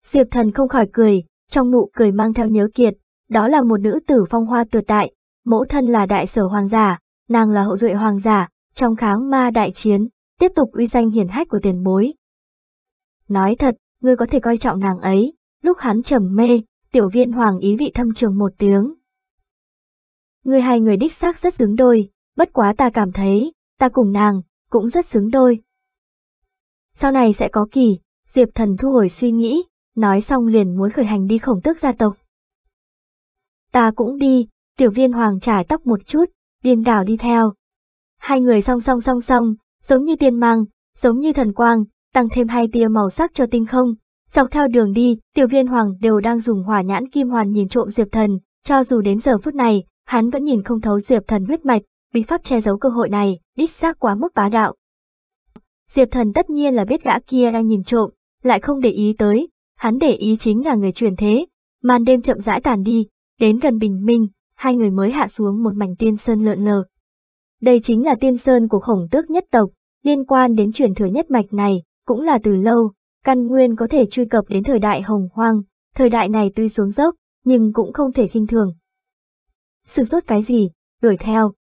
Diệp thần không khỏi cười, trong nụ cười mang theo nhớ kiệt, đó là một nữ tử phong hoa tuyệt đại, mẫu thân là đại sở hoàng giả, nàng là hậu duệ hoàng giả, trong kháng ma đại chiến, tiếp tục uy danh hiển hách của tiền bối. Nói thật, ngươi có thể coi trọng nàng ấy, lúc hắn trầm mê, tiểu viên hoàng ý vị thâm trường một tiếng. Ngươi hai người đích xác rất xứng đôi, bất quá ta cảm thấy, ta cùng nàng, cũng rất xứng đôi. Sau này sẽ có kỳ, Diệp thần thu hồi suy nghĩ, nói xong liền muốn khởi hành đi khổng tước gia tộc. Ta cũng đi, tiểu viên hoàng trải tóc một chút, điên đảo đi theo. Hai người song song song song, giống như tiên mang, giống như thần quang, tăng thêm hai tia màu sắc cho tinh không. Dọc theo đường đi, tiểu viên hoàng đều đang dùng hỏa nhãn kim hoàn nhìn trộm Diệp Thần, cho dù đến giờ phút này, hắn vẫn nhìn không thấu Diệp Thần huyết mạch, bí pháp che giấu cơ hội này, đích xác quá mức bá đạo. Diệp Thần tất nhiên là biết gã kia đang nhìn trộm, lại không để ý tới, hắn để ý chính là người truyền thế. Màn đêm chậm rãi tàn đi, đến gần bình minh, hai người mới hạ xuống một mảnh tiên sơn lượn lờ. Đây chính là tiên sơn của khổng tước nhất tộc, liên quan đến truyền thừa nhất mạch này, cũng là từ lâu, căn nguyên có thể truy cập đến thời đại hồng hoang, thời đại này tuy xuống dốc, nhưng cũng không thể khinh thường. Sự sốt cái gì, đuổi theo.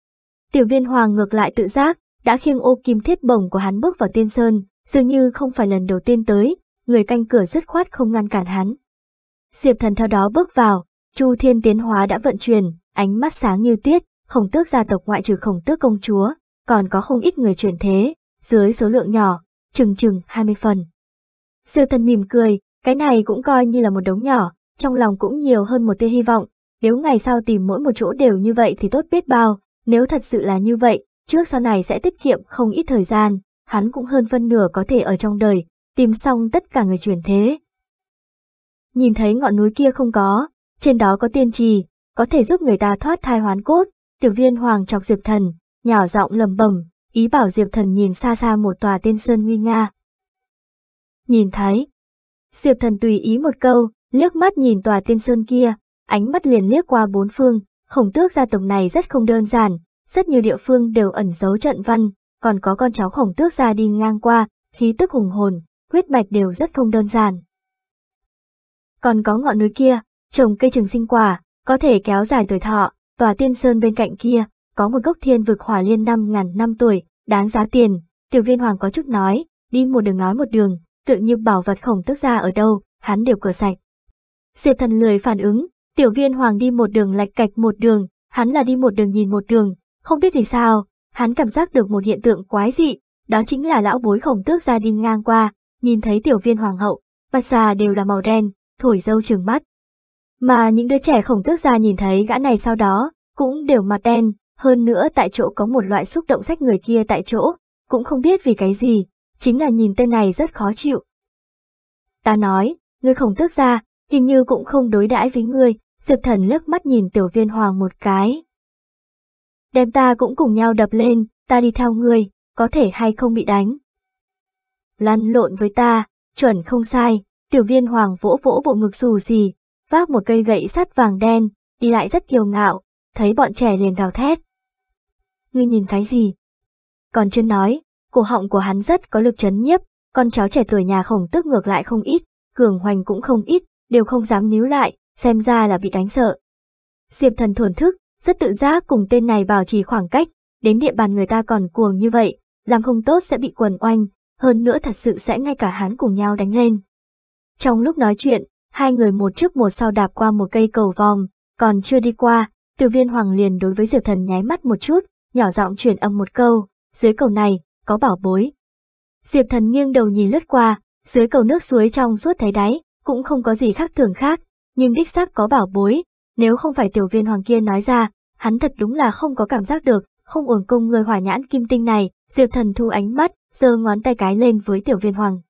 Tiểu viên hoàng ngược lại tự giác, đã khiêng ô kim thiết bổng của hắn bước vào tiên sơn, dường như không phải lần đầu tiên tới, người canh cửa dứt khoát không ngăn cản hắn. Diệp thần theo đó bước vào, Chu thiên tiến hóa đã vận chuyển, ánh mắt sáng như tuyết, khổng tước gia tộc ngoại trừ khổng tước công chúa, còn có không ít người chuyển thế, dưới số lượng nhỏ, chừng chừng 20 phần. Diệp thần mỉm cười, cái này cũng coi như là một đống nhỏ, trong lòng cũng nhiều hơn một tia hy vọng, nếu ngày sau tìm mỗi một chỗ đều như vậy thì tốt biết bao, nếu thật sự là như vậy, trước sau này sẽ tiết kiệm không ít thời gian, hắn cũng hơn phân nửa có thể ở trong đời, tìm xong tất cả người chuyển thế. Nhìn thấy ngọn núi kia không có, trên đó có tiên trì, có thể giúp người ta thoát thai hoán cốt, tiểu viên hoàng chọc Diệp Thần, nhỏ giọng lầm bầm, ý bảo Diệp Thần nhìn xa xa một tòa tiên sơn nguy nga. Nhìn thấy, Diệp Thần tùy ý một câu, liếc mắt nhìn tòa tiên sơn kia, ánh mắt liền liếc qua bốn phương, khổng tước gia tộc này rất không đơn giản, rất nhiều địa phương đều ẩn giấu trận văn, còn có con cháu khổng tước gia đi ngang qua, khí tức hùng hồn, huyết mạch đều rất không đơn giản. Còn có ngọn núi kia, trồng cây trường sinh quả, có thể kéo dài tuổi thọ, tòa tiên sơn bên cạnh kia, có một gốc thiên vực hỏa liên năm ngàn năm tuổi, đáng giá tiền, tiểu viên hoàng có chút nói, đi một đường nói một đường, tự như bảo vật khổng tức ra ở đâu, hắn đều cửa sạch. Diệp thần lười phản ứng, tiểu viên hoàng đi một đường lạch cạch một đường, hắn là đi một đường nhìn một đường, không biết vì sao, hắn cảm giác được một hiện tượng quái dị, đó chính là lão bối khổng tước ra đi ngang qua, nhìn thấy tiểu viên hoàng hậu, mặt xà đều là màu đen, thổi dâu trừng mắt. Mà những đứa trẻ khổng tước ra nhìn thấy gã này sau đó, cũng đều mặt đen, hơn nữa tại chỗ có một loại xúc động sách người kia tại chỗ, cũng không biết vì cái gì, chính là nhìn tên này rất khó chịu. Ta nói, ngươi khổng tước ra, hình như cũng không đối đãi với ngươi, Diệp thần lướt mắt nhìn tiểu viên hoàng một cái. Đem ta cũng cùng nhau đập lên, ta đi theo ngươi, có thể hay không bị đánh. Lăn lộn với ta, chuẩn không sai, tiểu viên hoàng vỗ vỗ bộ ngực xù gì, vác một cây gậy sắt vàng đen, đi lại rất kiêu ngạo, thấy bọn trẻ liền gào thét. Ngươi nhìn cái gì? Còn chưa nói, cổ họng của hắn rất có lực chấn nhiếp, con cháu trẻ tuổi nhà khổng tức ngược lại không ít, cường hoành cũng không ít, đều không dám níu lại, xem ra là bị đánh sợ. Diệp thần thuần thức, rất tự giác cùng tên này bảo trì khoảng cách, đến địa bàn người ta còn cuồng như vậy, làm không tốt sẽ bị quần oanh, hơn nữa thật sự sẽ ngay cả hắn cùng nhau đánh lên. Trong lúc nói chuyện, hai người một trước một sau đạp qua một cây cầu vòng, còn chưa đi qua, tiểu viên hoàng liền đối với diệp thần nháy mắt một chút, nhỏ giọng truyền âm một câu, dưới cầu này, có bảo bối. Diệp thần nghiêng đầu nhìn lướt qua, dưới cầu nước suối trong suốt thấy đáy, cũng không có gì khác thường khác, nhưng đích xác có bảo bối, nếu không phải tiểu viên hoàng kia nói ra, hắn thật đúng là không có cảm giác được, không uổng công người hỏa nhãn kim tinh này, Diệp thần thu ánh mắt, giơ ngón tay cái lên với tiểu viên hoàng.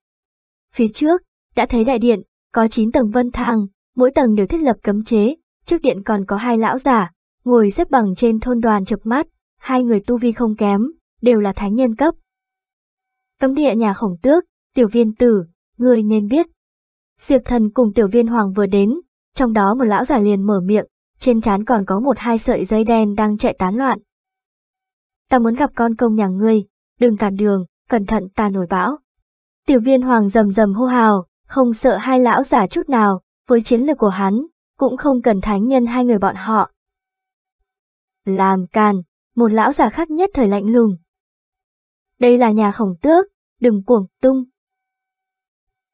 Phía trước, đã thấy đại điện, có 9 tầng vân thang, mỗi tầng đều thiết lập cấm chế, trước điện còn có hai lão giả, ngồi xếp bằng trên thôn đoàn chập mắt, hai người tu vi không kém, đều là thánh nhân cấp. Cấm địa nhà khổng tước, tiểu viên tử, người nên biết. Diệp thần cùng tiểu viên hoàng vừa đến, trong đó một lão giả liền mở miệng, trên trán còn có một hai sợi dây đen đang chạy tán loạn. Ta muốn gặp con công nhà ngươi, đừng cản đường, cẩn thận ta nổi bão. Tiểu viên hoàng rầm rầm hô hào, không sợ hai lão giả chút nào, với chiến lược của hắn, cũng không cần thánh nhân hai người bọn họ. Làm càn, một lão giả khác nhất thời lạnh lùng. Đây là nhà khổng tước, đừng cuồng tung.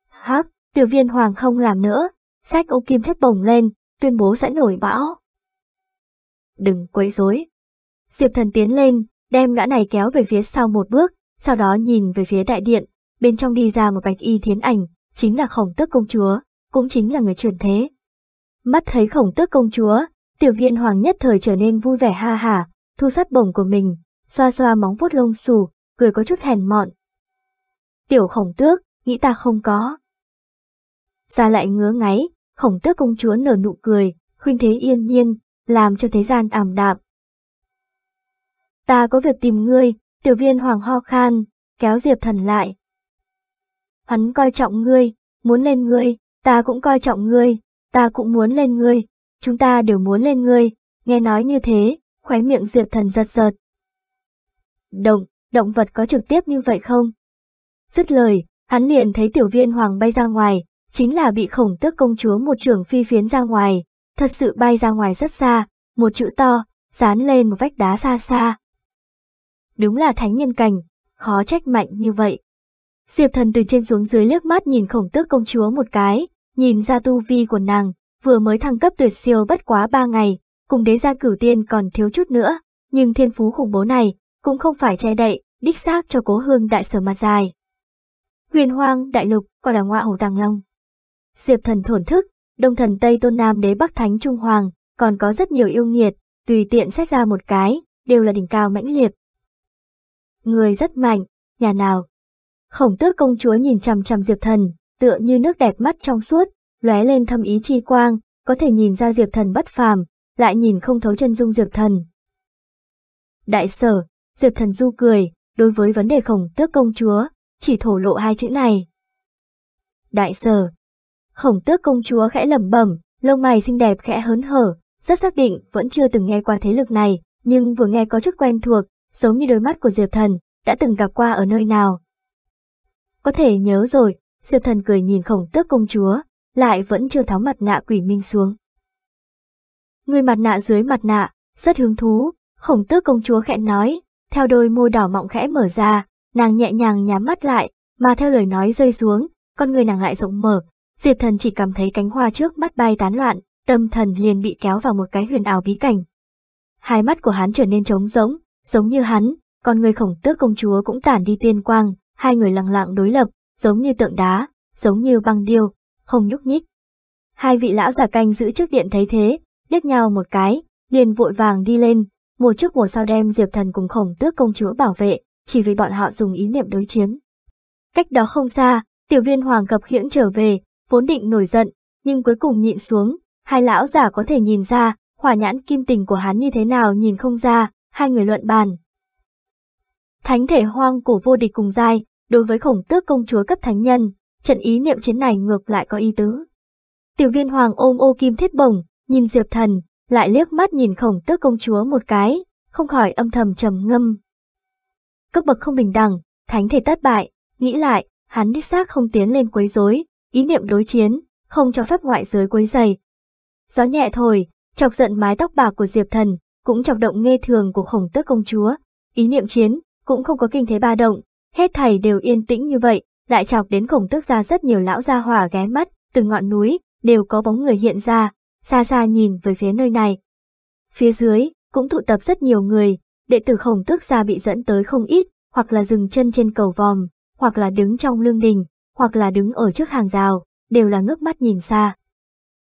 Hắc, tiểu viên hoàng không làm nữa, sách ô kim thép bồng lên, tuyên bố sẽ nổi bão. Đừng quấy rối. Diệp thần tiến lên, đem gã này kéo về phía sau một bước, sau đó nhìn về phía đại điện, bên trong đi ra một bạch y thiến ảnh, chính là khổng tước công chúa, cũng chính là người truyền thế. Mắt thấy khổng tước công chúa, tiểu viện hoàng nhất thời trở nên vui vẻ ha hả, thu sát bổng của mình, xoa xoa móng vuốt lông xù, cười có chút hèn mọn. Tiểu khổng tước, nghĩ ta không có. Ra lại ngứa ngáy, khổng tước công chúa nở nụ cười, khuyên thế yên nhiên, làm cho thế gian ảm đạm. Ta có việc tìm ngươi, tiểu viên hoàng ho khan, kéo Diệp Thần lại. Hắn coi trọng ngươi, muốn lên ngươi, ta cũng coi trọng ngươi, ta cũng muốn lên ngươi, chúng ta đều muốn lên ngươi, nghe nói như thế, khóe miệng Diệp Thần giật giật. Động, động vật có trực tiếp như vậy không? Dứt lời, hắn liền thấy tiểu viên hoàng bay ra ngoài, chính là bị khổng tước công chúa một trường phi phiến ra ngoài, thật sự bay ra ngoài rất xa, một chữ to, dán lên một vách đá xa xa. Đúng là thánh nhân cảnh, khó trách mạnh như vậy. Diệp thần từ trên xuống dưới liếc mắt nhìn khổng tước công chúa một cái, nhìn ra tu vi của nàng, vừa mới thăng cấp tuyệt siêu bất quá ba ngày, cùng đế gia cửu tiên còn thiếu chút nữa, nhưng thiên phú khủng bố này cũng không phải che đậy, đích xác cho cố hương đại sở mặt dài. Huyền hoang, đại lục, còn là ngoại hổ tàng long. Diệp thần thổn thức, đông thần Tây Tôn Nam đế Bắc Thánh Trung Hoàng, còn có rất nhiều yêu nghiệt, tùy tiện xét ra một cái, đều là đỉnh cao mãnh liệt. Người rất mạnh, nhà nào? Khổng tước công chúa nhìn chằm chằm Diệp thần, tựa như nước đẹp mắt trong suốt, lóe lên thâm ý chi quang, có thể nhìn ra Diệp thần bất phàm, lại nhìn không thấu chân dung Diệp thần. Đại sở, Diệp thần du cười, đối với vấn đề khổng tước công chúa, chỉ thổ lộ hai chữ này. Đại sở, khổng tước công chúa khẽ lẩm bẩm, lông mày xinh đẹp khẽ hớn hở, rất xác định vẫn chưa từng nghe qua thế lực này, nhưng vừa nghe có chút quen thuộc, giống như đôi mắt của Diệp thần, đã từng gặp qua ở nơi nào. Có thể nhớ rồi, Diệp thần cười nhìn khổng tước công chúa, lại vẫn chưa tháo mặt nạ quỷ minh xuống. Người mặt nạ dưới mặt nạ, rất hứng thú, khổng tước công chúa khẽ nói, theo đôi môi đỏ mọng khẽ mở ra, nàng nhẹ nhàng nhắm mắt lại, mà theo lời nói rơi xuống, con người nàng lại rộng mở, Diệp thần chỉ cảm thấy cánh hoa trước mắt bay tán loạn, tâm thần liền bị kéo vào một cái huyền ảo bí cảnh. Hai mắt của hắn trở nên trống rỗng, giống như hắn, con người khổng tước công chúa cũng tản đi tiên quang, hai người lặng lặng đối lập, giống như tượng đá, giống như băng điêu, không nhúc nhích. Hai vị lão giả canh giữ trước điện thấy thế, liếc nhau một cái, liền vội vàng đi lên, một trước một sau đem Diệp Thần cùng khổng tước công chúa bảo vệ, chỉ vì bọn họ dùng ý niệm đối chiến. Cách đó không xa, tiểu viên hoàng cập khiễng trở về, vốn định nổi giận, nhưng cuối cùng nhịn xuống, hai lão giả có thể nhìn ra, hỏa nhãn kim tình của hắn như thế nào nhìn không ra, hai người luận bàn. Thánh thể hoang cổ vô địch cùng giai, đối với khổng tước công chúa cấp thánh nhân, trận ý niệm chiến này ngược lại có ý tứ. Tiểu viên hoàng ôm ô kim thiết bổng, nhìn Diệp Thần, lại liếc mắt nhìn khổng tước công chúa một cái, không khỏi âm thầm trầm ngâm. Cấp bậc không bình đẳng, thánh thể tất bại, nghĩ lại, hắn đích xác không tiến lên quấy rối, ý niệm đối chiến, không cho phép ngoại giới quấy dày. Gió nhẹ thổi, chọc giận mái tóc bạc của Diệp Thần, cũng chọc động nghe thường của khổng tước công chúa. Ý niệm chiến, cũng không có kinh thế ba động, hết thầy đều yên tĩnh như vậy, lại chọc đến khổng tước ra rất nhiều lão gia hỏa ghé mắt, từ ngọn núi, đều có bóng người hiện ra, xa xa nhìn về phía nơi này. Phía dưới, cũng tụ tập rất nhiều người, đệ tử khổng tước ra bị dẫn tới không ít, hoặc là dừng chân trên cầu vòm, hoặc là đứng trong lương đình, hoặc là đứng ở trước hàng rào, đều là ngước mắt nhìn xa.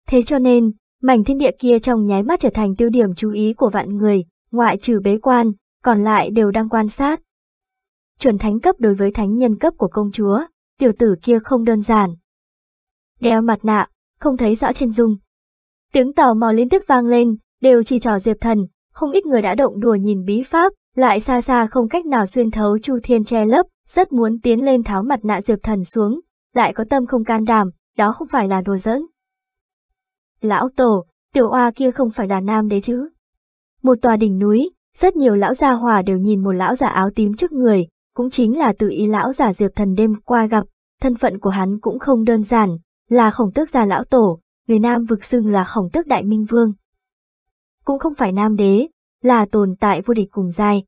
Thế cho nên, mảnh thiên địa kia trong nháy mắt trở thành tiêu điểm chú ý của vạn người, ngoại trừ bế quan, còn lại đều đang quan sát. Chuẩn thánh cấp đối với thánh nhân cấp của công chúa, tiểu tử kia không đơn giản. Đeo mặt nạ, không thấy rõ chân dung. Tiếng tò mò liên tiếp vang lên, đều chỉ trò Diệp Thần, không ít người đã động đùa nhìn bí pháp, lại xa xa không cách nào xuyên thấu Chu Thiên che lấp, rất muốn tiến lên tháo mặt nạ Diệp Thần xuống, lại có tâm không can đảm, đó không phải là đùa giỡn. Lão Tổ, tiểu oa kia không phải là nam đế chứ. Một tòa đỉnh núi, rất nhiều lão gia hòa đều nhìn một lão giả áo tím trước người, cũng chính là tự ý lão giả Diệp Thần đêm qua gặp, thân phận của hắn cũng không đơn giản, là khổng tước gia lão tổ, người nam vực xưng là khổng tước đại minh vương. Cũng không phải nam đế, là tồn tại vô địch cùng giai.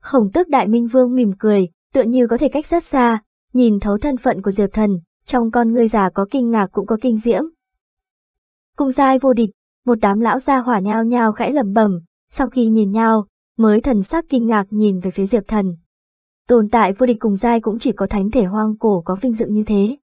Khổng tước đại minh vương mỉm cười, tựa như có thể cách rất xa, nhìn thấu thân phận của Diệp Thần, trong con người già có kinh ngạc cũng có kinh diễm cung giai vô địch, một đám lão gia hỏa nhau nhau khẽ lẩm bẩm, sau khi nhìn nhau, mới thần sắc kinh ngạc nhìn về phía Diệp Thần. Tồn tại vô địch cùng giai cũng chỉ có thánh thể hoang cổ có vinh dự như thế.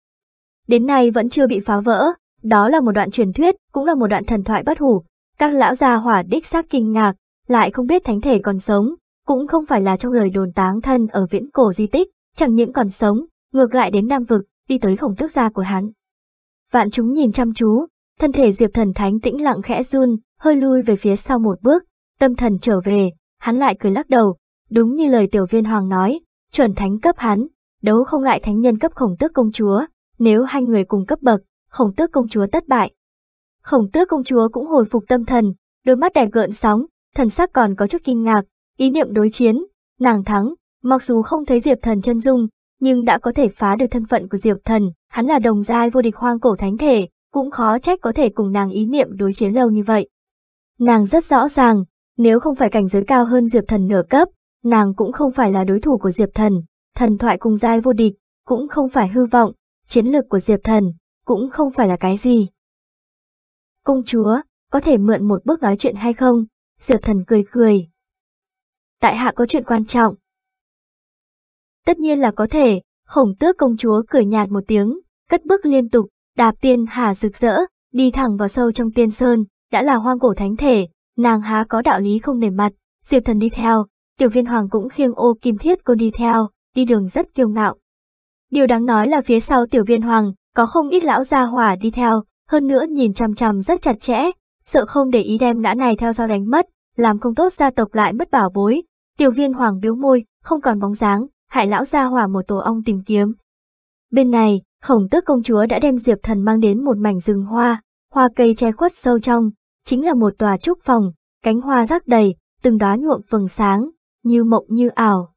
Đến nay vẫn chưa bị phá vỡ, đó là một đoạn truyền thuyết, cũng là một đoạn thần thoại bất hủ. Các lão gia hỏa đích xác kinh ngạc, lại không biết thánh thể còn sống, cũng không phải là trong lời đồn táng thân ở viễn cổ di tích, chẳng những còn sống, ngược lại đến Nam Vực, đi tới khổng tước gia của hắn. Vạn chúng nhìn chăm chú, thân thể Diệp Thần Thánh tĩnh lặng khẽ run, hơi lui về phía sau một bước, tâm thần trở về, hắn lại cười lắc đầu, đúng như lời tiểu viên hoàng nói, chuẩn thánh cấp hắn, đấu không lại thánh nhân cấp khổng tước công chúa, nếu hai người cùng cấp bậc, khổng tước công chúa tất bại. Khổng tước công chúa cũng hồi phục tâm thần, đôi mắt đẹp gợn sóng, thần sắc còn có chút kinh ngạc, ý niệm đối chiến, nàng thắng, mặc dù không thấy Diệp Thần chân dung, nhưng đã có thể phá được thân phận của Diệp Thần, hắn là đồng giai vô địch hoang cổ thánh thể, cũng khó trách có thể cùng nàng ý niệm đối chiến lâu như vậy. Nàng rất rõ ràng, nếu không phải cảnh giới cao hơn Diệp Thần nửa cấp, nàng cũng không phải là đối thủ của Diệp Thần, thần thoại cùng giai vô địch, cũng không phải hư vọng, chiến lược của Diệp Thần, cũng không phải là cái gì. Công chúa, có thể mượn một bước nói chuyện hay không? Diệp Thần cười cười. Tại hạ có chuyện quan trọng. Tất nhiên là có thể, khổng tước công chúa cười nhạt một tiếng, cất bước liên tục, đạp tiên hà rực rỡ, đi thẳng vào sâu trong tiên sơn, đã là hoang cổ thánh thể, nàng há có đạo lý không nể mặt, Diệp Thần đi theo, tiểu viên hoàng cũng khiêng ô kim thiết cô đi theo, đi đường rất kiêu ngạo. Điều đáng nói là phía sau tiểu viên hoàng, có không ít lão gia hỏa đi theo, hơn nữa nhìn chằm chằm rất chặt chẽ, sợ không để ý đem ngã này theo sau đánh mất, làm không tốt gia tộc lại mất bảo bối. Tiểu viên hoàng biếu môi, không còn bóng dáng, hại lão gia hỏa một tổ ong tìm kiếm. Bên này, khổng tước công chúa đã đem Diệp Thần mang đến một mảnh rừng hoa, hoa cây che khuất sâu trong, chính là một tòa trúc phòng, cánh hoa rác đầy, từng đóa nhuộm vầng sáng, như mộng như ảo.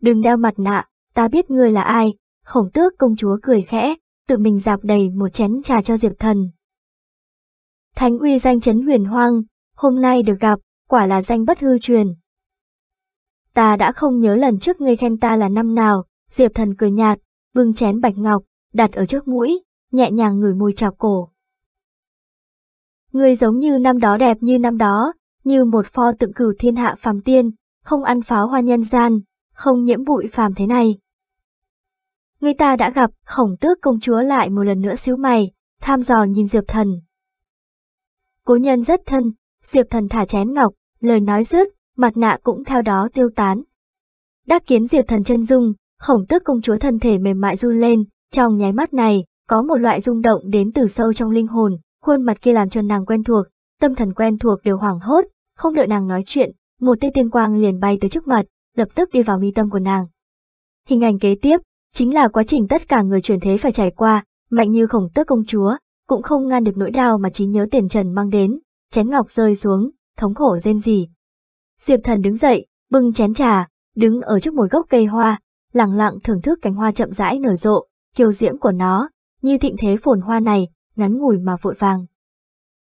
Đừng đeo mặt nạ, ta biết ngươi là ai, khổng tước công chúa cười khẽ, tự mình dạp đầy một chén trà cho Diệp Thần. thánh uy danh chấn huyền hoang, hôm nay được gặp, quả là danh bất hư truyền. Ta đã không nhớ lần trước ngươi khen ta là năm nào, Diệp Thần cười nhạt, bưng chén bạch ngọc, đặt ở trước mũi, nhẹ nhàng ngửi mùi chào cổ. người giống như năm đó đẹp như năm đó, như một pho tượng cửu thiên hạ phàm tiên, không ăn pháo hoa nhân gian, không nhiễm bụi phàm thế này. Người ta đã gặp, khổng tước công chúa lại một lần nữa xíu mày, tham dò nhìn Diệp Thần. Cố nhân rất thân, Diệp Thần thả chén ngọc, lời nói rứt mặt nạ cũng theo đó tiêu tán. Đắc kiến Diệp Thần chân dung, khổng tước công chúa thân thể mềm mại run lên, trong nháy mắt này, có một loại rung động đến từ sâu trong linh hồn, khuôn mặt kia làm cho nàng quen thuộc, tâm thần quen thuộc đều hoảng hốt, không đợi nàng nói chuyện, một tia tiên quang liền bay tới trước mặt, lập tức đi vào mi tâm của nàng. Hình ảnh kế tiếp, chính là quá trình tất cả người truyền thế phải trải qua, mạnh như khổng tước công chúa, cũng không ngăn được nỗi đau mà trí nhớ tiền trần mang đến, chén ngọc rơi xuống, thống khổ rên rỉ. Diệp thần đứng dậy, bưng chén trà, đứng ở trước một gốc cây hoa, lặng lặng thưởng thức cánh hoa chậm rãi nở rộ, kiều diễm của nó, như thịnh thế phồn hoa này, ngắn ngủi mà vội vàng.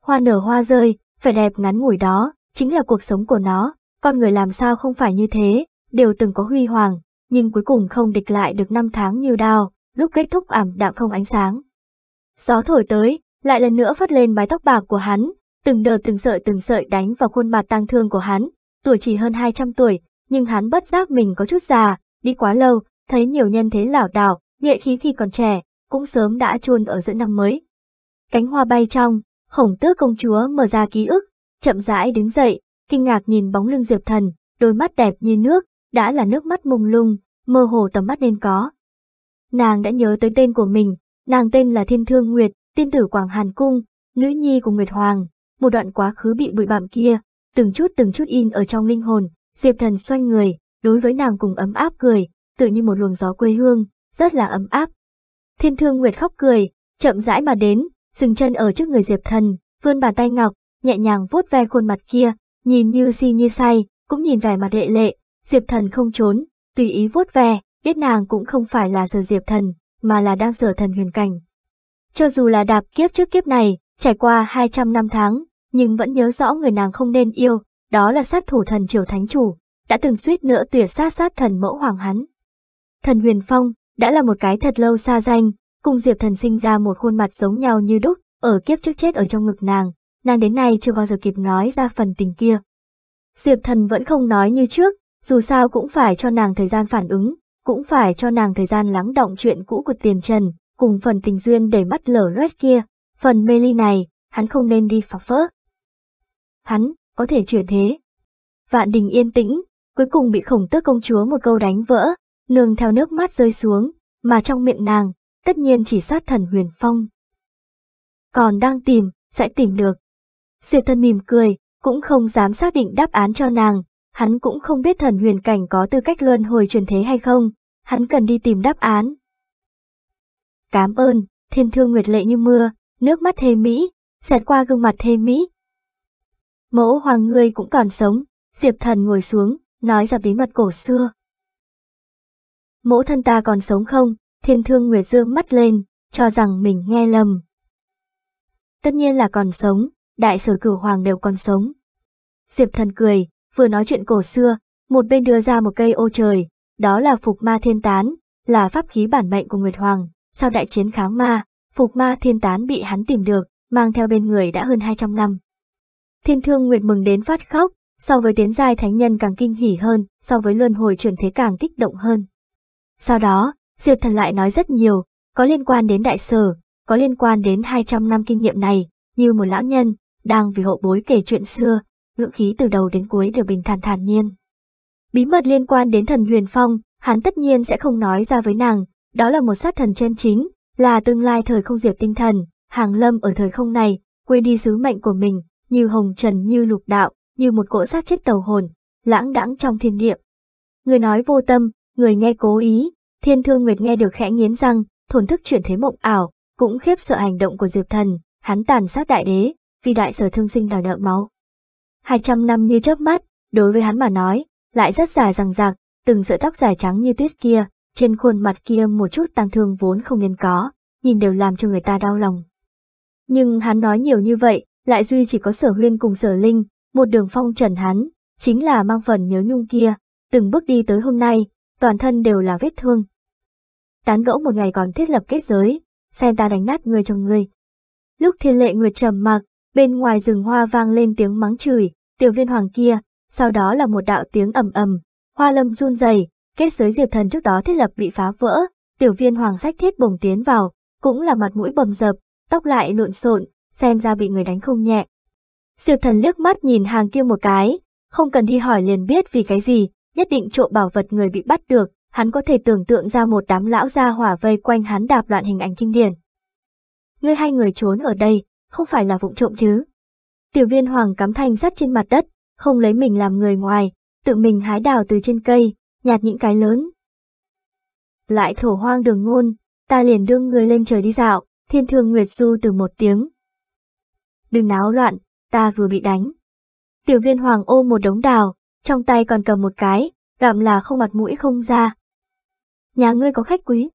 Hoa nở hoa rơi, vẻ đẹp ngắn ngủi đó, chính là cuộc sống của nó, con người làm sao không phải như thế, đều từng có huy hoàng, nhưng cuối cùng không địch lại được năm tháng như đao, lúc kết thúc ảm đạm không ánh sáng. Gió thổi tới, lại lần nữa phất lên mái tóc bạc của hắn, từng đợt từng sợi từng sợi đánh vào khuôn mặt tang thương của hắn, tuổi chỉ hơn 200 tuổi, nhưng hắn bất giác mình có chút già, đi quá lâu, thấy nhiều nhân thế lảo đảo, nghệ khí khi còn trẻ, cũng sớm đã chôn ở giữa năm mới. Cánh hoa bay trong, khổng tước công chúa mở ra ký ức, chậm rãi đứng dậy, kinh ngạc nhìn bóng lưng Diệp Thần, đôi mắt đẹp như nước, đã là nước mắt mông lung, mơ hồ tầm mắt nên có. Nàng đã nhớ tới tên của mình, nàng tên là Thiên Thương Nguyệt, tiên tử Quảng Hàn Cung, nữ nhi của Nguyệt Hoàng, một đoạn quá khứ bị bụi bặm kia, từng chút từng chút in ở trong linh hồn, Diệp Thần xoay người, đối với nàng cùng ấm áp cười, tự như một luồng gió quê hương, rất là ấm áp. Thiên Thương Nguyệt khóc cười, chậm rãi mà đến, dừng chân ở trước người Diệp Thần, vươn bàn tay ngọc, nhẹ nhàng vuốt ve khuôn mặt kia, nhìn như si như say, cũng nhìn vẻ mặt lệ lệ, Diệp Thần không trốn, tùy ý vuốt ve, biết nàng cũng không phải là giờ Diệp Thần, mà là đang sở thần huyền cảnh. Cho dù là đạp kiếp trước kiếp này, trải qua 200 năm tháng, nhưng vẫn nhớ rõ người nàng không nên yêu, đó là sát thủ thần triều thánh chủ, đã từng suýt nữa tuyệt sát sát thần mẫu hoàng hắn. Thần huyền phong, đã là một cái thật lâu xa danh, cùng Diệp thần sinh ra một khuôn mặt giống nhau như đúc, ở kiếp trước chết ở trong ngực nàng, nàng đến nay chưa bao giờ kịp nói ra phần tình kia. Diệp thần vẫn không nói như trước, dù sao cũng phải cho nàng thời gian phản ứng, cũng phải cho nàng thời gian lắng động chuyện cũ của tiền trần, cùng phần tình duyên đầy mắt lở loét kia, phần mê ly này, hắn không nên đi phá phỡ Hắn, có thể chuyển thế. Vạn đình yên tĩnh, cuối cùng bị khổng tước công chúa một câu đánh vỡ, nương theo nước mắt rơi xuống, mà trong miệng nàng, tất nhiên chỉ sát thần huyền phong. Còn đang tìm, sẽ tìm được. Diệp thân mỉm cười, cũng không dám xác định đáp án cho nàng, hắn cũng không biết thần huyền cảnh có tư cách luân hồi truyền thế hay không, hắn cần đi tìm đáp án. Cảm ơn, thiên thương nguyệt lệ như mưa, nước mắt thê mỹ, xẹt qua gương mặt thê mỹ. Mẫu hoàng ngươi cũng còn sống, Diệp thần ngồi xuống, nói ra bí mật cổ xưa. Mẫu thân ta còn sống không? Thiên thương nguyệt dương mắt lên, cho rằng mình nghe lầm. Tất nhiên là còn sống, đại sở cửu hoàng đều còn sống. Diệp thần cười, vừa nói chuyện cổ xưa, một bên đưa ra một cây ô trời, đó là phục ma thiên tán, là pháp khí bản mệnh của Nguyệt Hoàng, sau đại chiến kháng ma, phục ma thiên tán bị hắn tìm được, mang theo bên người đã hơn 200 năm. Thiên thương Nguyệt mừng đến phát khóc, so với tiến giai thánh nhân càng kinh hỉ hơn, so với luân hồi chuyển thế càng kích động hơn. Sau đó, Diệp Thần lại nói rất nhiều, có liên quan đến đại sở, có liên quan đến 200 năm kinh nghiệm này, như một lão nhân, đang vì hậu bối kể chuyện xưa, ngữ khí từ đầu đến cuối đều bình thản thản nhiên. Bí mật liên quan đến thần huyền phong, hắn tất nhiên sẽ không nói ra với nàng, đó là một sát thần chân chính, là tương lai thời không diệp tinh thần, hàng lâm ở thời không này, quên đi sứ mệnh của mình, như hồng trần như lục đạo, như một cỗ sát chết tàu hồn, lãng đãng trong thiên địa. Người nói vô tâm, người nghe cố ý, thiên thương nguyệt nghe được khẽ nghiến răng, thổn thức chuyển thế mộng ảo, cũng khiếp sợ hành động của diệp thần, hắn tàn sát đại đế, vì đại sở thương sinh đòi nợ máu. 200 năm như chớp mắt, đối với hắn mà nói, lại rất dài rằng rạc, từng sợi tóc dài trắng như tuyết kia, trên khuôn mặt kia một chút tăng thương vốn không nên có, nhìn đều làm cho người ta đau lòng. Nhưng hắn nói nhiều như vậy, lại duy chỉ có sở huyên cùng sở linh, một đường phong trần hắn, chính là mang phần nhớ nhung kia, từng bước đi tới hôm nay, toàn thân đều là vết thương. Tán gẫu một ngày còn thiết lập kết giới, xem ta đánh nát người trong người. Lúc thiên lệ nguyệt trầm mặc, bên ngoài rừng hoa vang lên tiếng mắng chửi, tiểu viên hoàng kia, sau đó là một đạo tiếng ầm ầm, hoa lâm run rẩy, kết giới diệp thần trước đó thiết lập bị phá vỡ, tiểu viên hoàng sách thiết bồng tiến vào, cũng là mặt mũi bầm dập, tóc lại lộn xộn, xem ra bị người đánh không nhẹ. Diệp thần liếc mắt nhìn hàng kia một cái, không cần đi hỏi liền biết vì cái gì, nhất định trộm bảo vật người bị bắt được, hắn có thể tưởng tượng ra một đám lão gia hỏa vây quanh hắn đạp loạn hình ảnh kinh điển. Ngươi hai người trốn ở đây, không phải là vụng trộm chứ. Tiểu viên hoàng cắm thanh sắt trên mặt đất, không lấy mình làm người ngoài, tự mình hái đào từ trên cây, nhạt những cái lớn. Lại thổ hoang đường ngôn, ta liền đương người lên trời đi dạo, thiên thương nguyệt du từ một tiếng. Đừng náo loạn, ta vừa bị đánh. Tiểu viên hoàng ôm một đống đào, trong tay còn cầm một cái, gặm là không mặt mũi không ra. Nhà ngươi có khách quý,